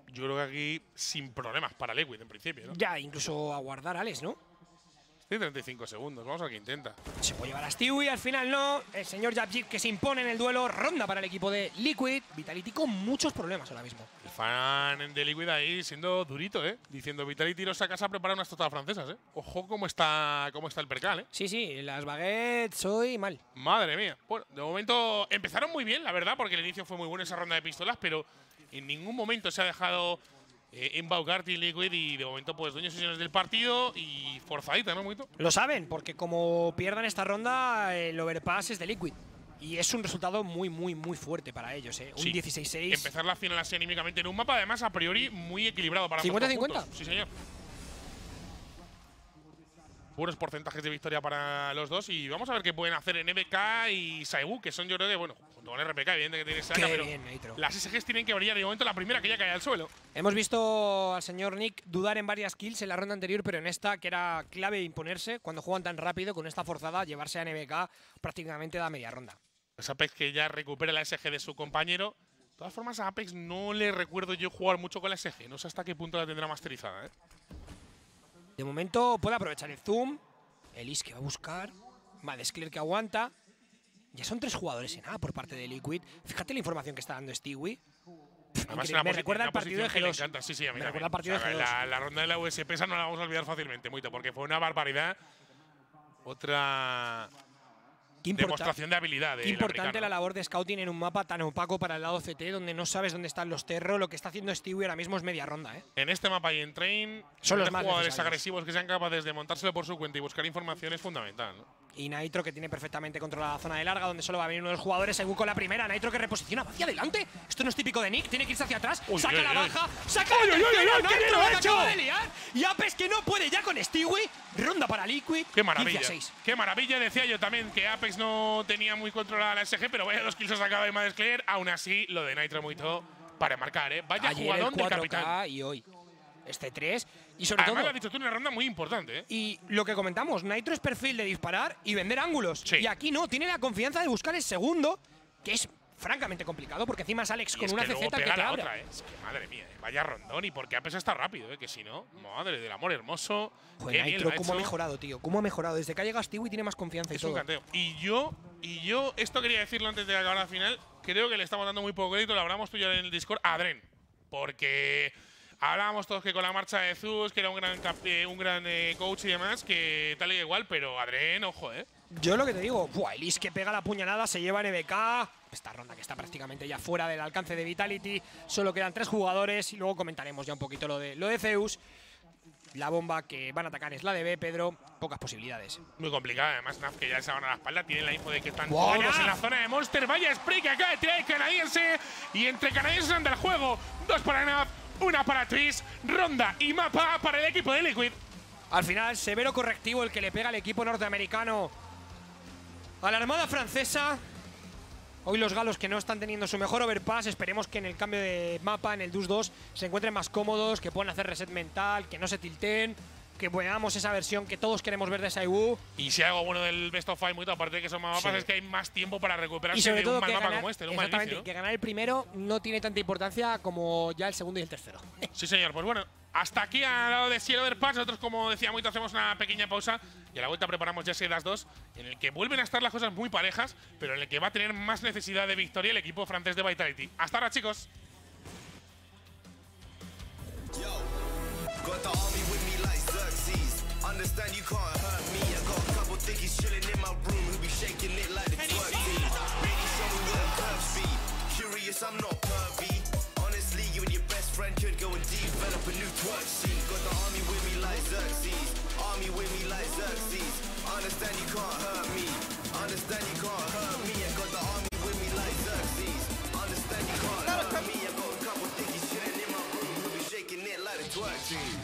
Speaker 2: Yo creo que aquí sin problemas para Liquid en principio, ¿no?
Speaker 1: Ya, incluso a guardar Alex, ¿no?
Speaker 2: Tiene 35 segundos, vamos a ver qué intenta.
Speaker 1: Se puede llevar a Stewie, al final no. El señor Jabjit que se impone en el duelo. Ronda para el equipo de Liquid. Vitality con muchos problemas ahora mismo.
Speaker 2: El fan de Liquid ahí siendo durito, ¿eh? Diciendo Vitality los sacas a preparar unas tostadas francesas, ¿eh? Ojo cómo está, cómo está el percal, ¿eh?
Speaker 1: Sí, sí, las baguettes hoy mal.
Speaker 2: Madre mía. Bueno, de momento empezaron muy bien, la verdad, porque el inicio fue muy bueno esa ronda de pistolas, pero en ningún momento se ha dejado eh, embaucar Team Liquid y de momento, pues, dueños y señores del partido y forzadita, ¿no, Muito?
Speaker 1: Lo saben, porque como pierdan esta ronda, el overpass es de Liquid. Y es un resultado muy, muy, muy fuerte para ellos, ¿eh? Un
Speaker 2: Sí.
Speaker 1: 16-6.
Speaker 2: Empezar la final así anímicamente en un mapa, además, a priori, muy equilibrado para ambos
Speaker 1: 50-50.
Speaker 2: conjuntos. Sí, señor. Buenos porcentajes de victoria para los dos y vamos a ver qué pueden hacer en MK y Saigu, que son yo creo que, bueno, junto con RPK, evidente que tiene esa pero
Speaker 1: bien,
Speaker 2: las SGs tienen que brillar de momento la primera que ya cae al suelo.
Speaker 1: Hemos visto al señor Nick dudar en varias kills en la ronda anterior, pero en esta, que era clave imponerse, cuando juegan tan rápido, con esta forzada, llevarse a NBK prácticamente da media ronda.
Speaker 2: Es Apex que ya recupera la SG de su compañero. De todas formas, a Apex no le recuerdo yo jugar mucho con la SG. No sé hasta qué punto la tendrá masterizada, ¿eh?
Speaker 1: De momento puede aprovechar el zoom. Elise que va a buscar. Madescler que aguanta. Ya son tres jugadores en A por parte de Liquid. Fíjate la información que está dando Stewie.
Speaker 2: Además,
Speaker 1: Me recuerda
Speaker 2: la
Speaker 1: partido de
Speaker 2: posición que le
Speaker 1: G2.
Speaker 2: encanta. Sí, sí, a mí
Speaker 1: Me
Speaker 2: también.
Speaker 1: recuerda al partido
Speaker 2: O sea,
Speaker 1: de G2.
Speaker 2: La, la ronda de la USP esa no la vamos a olvidar fácilmente, Muito, porque fue una barbaridad. Otra
Speaker 1: Qué
Speaker 2: demostración de habilidad.
Speaker 1: qué importante la labor de scouting en un mapa tan opaco para el lado CT, donde no sabes dónde están los terro. Lo que está haciendo Stewie ahora mismo es media ronda, ¿eh?
Speaker 2: En este mapa y en Train,
Speaker 1: Son los más
Speaker 2: jugadores agresivos que sean capaces de montárselo por su cuenta y buscar información es fundamental. ¿no?
Speaker 1: Y Nitro que tiene perfectamente controlada la zona de larga, donde solo va a venir uno de los jugadores. Según con la primera, Nitro que reposiciona hacia adelante. Esto no es típico de Nick, tiene que irse hacia atrás.
Speaker 2: Uy,
Speaker 1: saca
Speaker 2: uy,
Speaker 1: la
Speaker 2: uy.
Speaker 1: baja, saca la tercera, Nitro
Speaker 2: lo
Speaker 1: que
Speaker 2: hecho.
Speaker 1: acaba de liar. Y Apes que no puede ya con Stewie. Ronda para Liquid.
Speaker 2: Qué maravilla.
Speaker 1: 15 a 6.
Speaker 2: Qué maravilla. Decía yo también que Apex no tenía muy controlada la SG, pero vaya dos kills sacado de Madesclair. Aún así, lo de Nitro Muito para marcar, ¿eh? Vaya
Speaker 1: Ayer el
Speaker 2: jugadón del
Speaker 1: 4K
Speaker 2: capitán.
Speaker 1: y hoy este 3. Y sobre
Speaker 2: Además, lo
Speaker 1: todo,
Speaker 2: has dicho tú, una ronda muy importante, ¿eh?
Speaker 1: y lo que comentamos, Nitro es perfil de disparar y vender ángulos.
Speaker 2: Sí.
Speaker 1: Y aquí no, tiene la confianza de buscar el segundo, que es francamente complicado, porque encima es Alex
Speaker 2: Y
Speaker 1: con
Speaker 2: es
Speaker 1: una
Speaker 2: que
Speaker 1: CZ que te
Speaker 2: la otra, ¿eh? Es que madre mía, ¿eh? vaya rondón y porque Apes está rápido, ¿eh? que si no, madre del amor hermoso.
Speaker 1: Joder, Nitro,
Speaker 2: ha
Speaker 1: cómo ha mejorado, tío. Cómo ha mejorado. Desde que ha llegado Stewie tiene más confianza y
Speaker 2: Es un
Speaker 1: todo.
Speaker 2: canteo. Y yo, y yo, esto quería decirlo antes de acabar la final, creo que le estamos dando muy poco crédito, lo hablamos tú y yo en el Discord, a Dren. Porque hablábamos todos que con la marcha de Zeus, que era un gran, eh, un gran eh, coach y demás, que tal y igual, pero Adren, ojo, ¿eh?
Speaker 1: Yo lo que te digo, buah, Elise que pega la puñalada, se lleva NBK. Esta ronda que está prácticamente ya fuera del alcance de Vitality. Solo quedan tres jugadores y luego comentaremos ya un poquito lo de, lo de Zeus. La bomba que van a atacar es la de B, Pedro. Pocas posibilidades.
Speaker 2: Muy complicado, además Naf que ya se van a la espalda, tiene la info de que están en la zona de Monster. Vaya spray que acaba de tirar el canadiense. Y entre canadienses anda el juego. Dos para Naf, una para Twist, ronda y mapa para el equipo de Liquid.
Speaker 1: Al final, severo correctivo el que le pega al equipo norteamericano a la Armada Francesa. Hoy los galos que no están teniendo su mejor overpass, esperemos que en el cambio de mapa, en el DUS 2, se encuentren más cómodos, que puedan hacer reset mental, que no se tilten, que veamos esa versión que todos queremos ver de Saiwu.
Speaker 2: Y si algo bueno del Best of Five, muy aparte de que son más mapas,
Speaker 1: Sí.
Speaker 2: es que hay más tiempo para recuperarse
Speaker 1: Y sobre
Speaker 2: de
Speaker 1: todo
Speaker 2: un mal
Speaker 1: que
Speaker 2: mapa
Speaker 1: ganar,
Speaker 2: como este, de un mal
Speaker 1: exactamente,
Speaker 2: inicio, ¿no?
Speaker 1: que ganar el primero no tiene tanta importancia como ya el segundo y el tercero.
Speaker 2: Sí, señor. Pues bueno, hasta aquí al lado de Cielo Overpass. Nosotros, como decía Muito, hacemos una pequeña pausa y a la vuelta preparamos ya las dos, en el que vuelven a estar las cosas muy parejas, pero en el que va a tener más necesidad de victoria el equipo francés de Vitality. Hasta ahora, chicos.
Speaker 5: Got Understand you can't hurt me. I got a couple thickies chilling in my room who be shaking it like the twerk team. Really show me what a curves be. Curious, I'm not pervy. Honestly, you and your best friend could go and develop a new twerk scene. Got the army with me like Xerxes. Army with me like Xerxes. Understand you can't hurt me. Understand you can't hurt me. I got the army with me like Xerxes. Understand you can't hurt me. I got a couple thickies chilling in my room who be shaking it like the twerk team.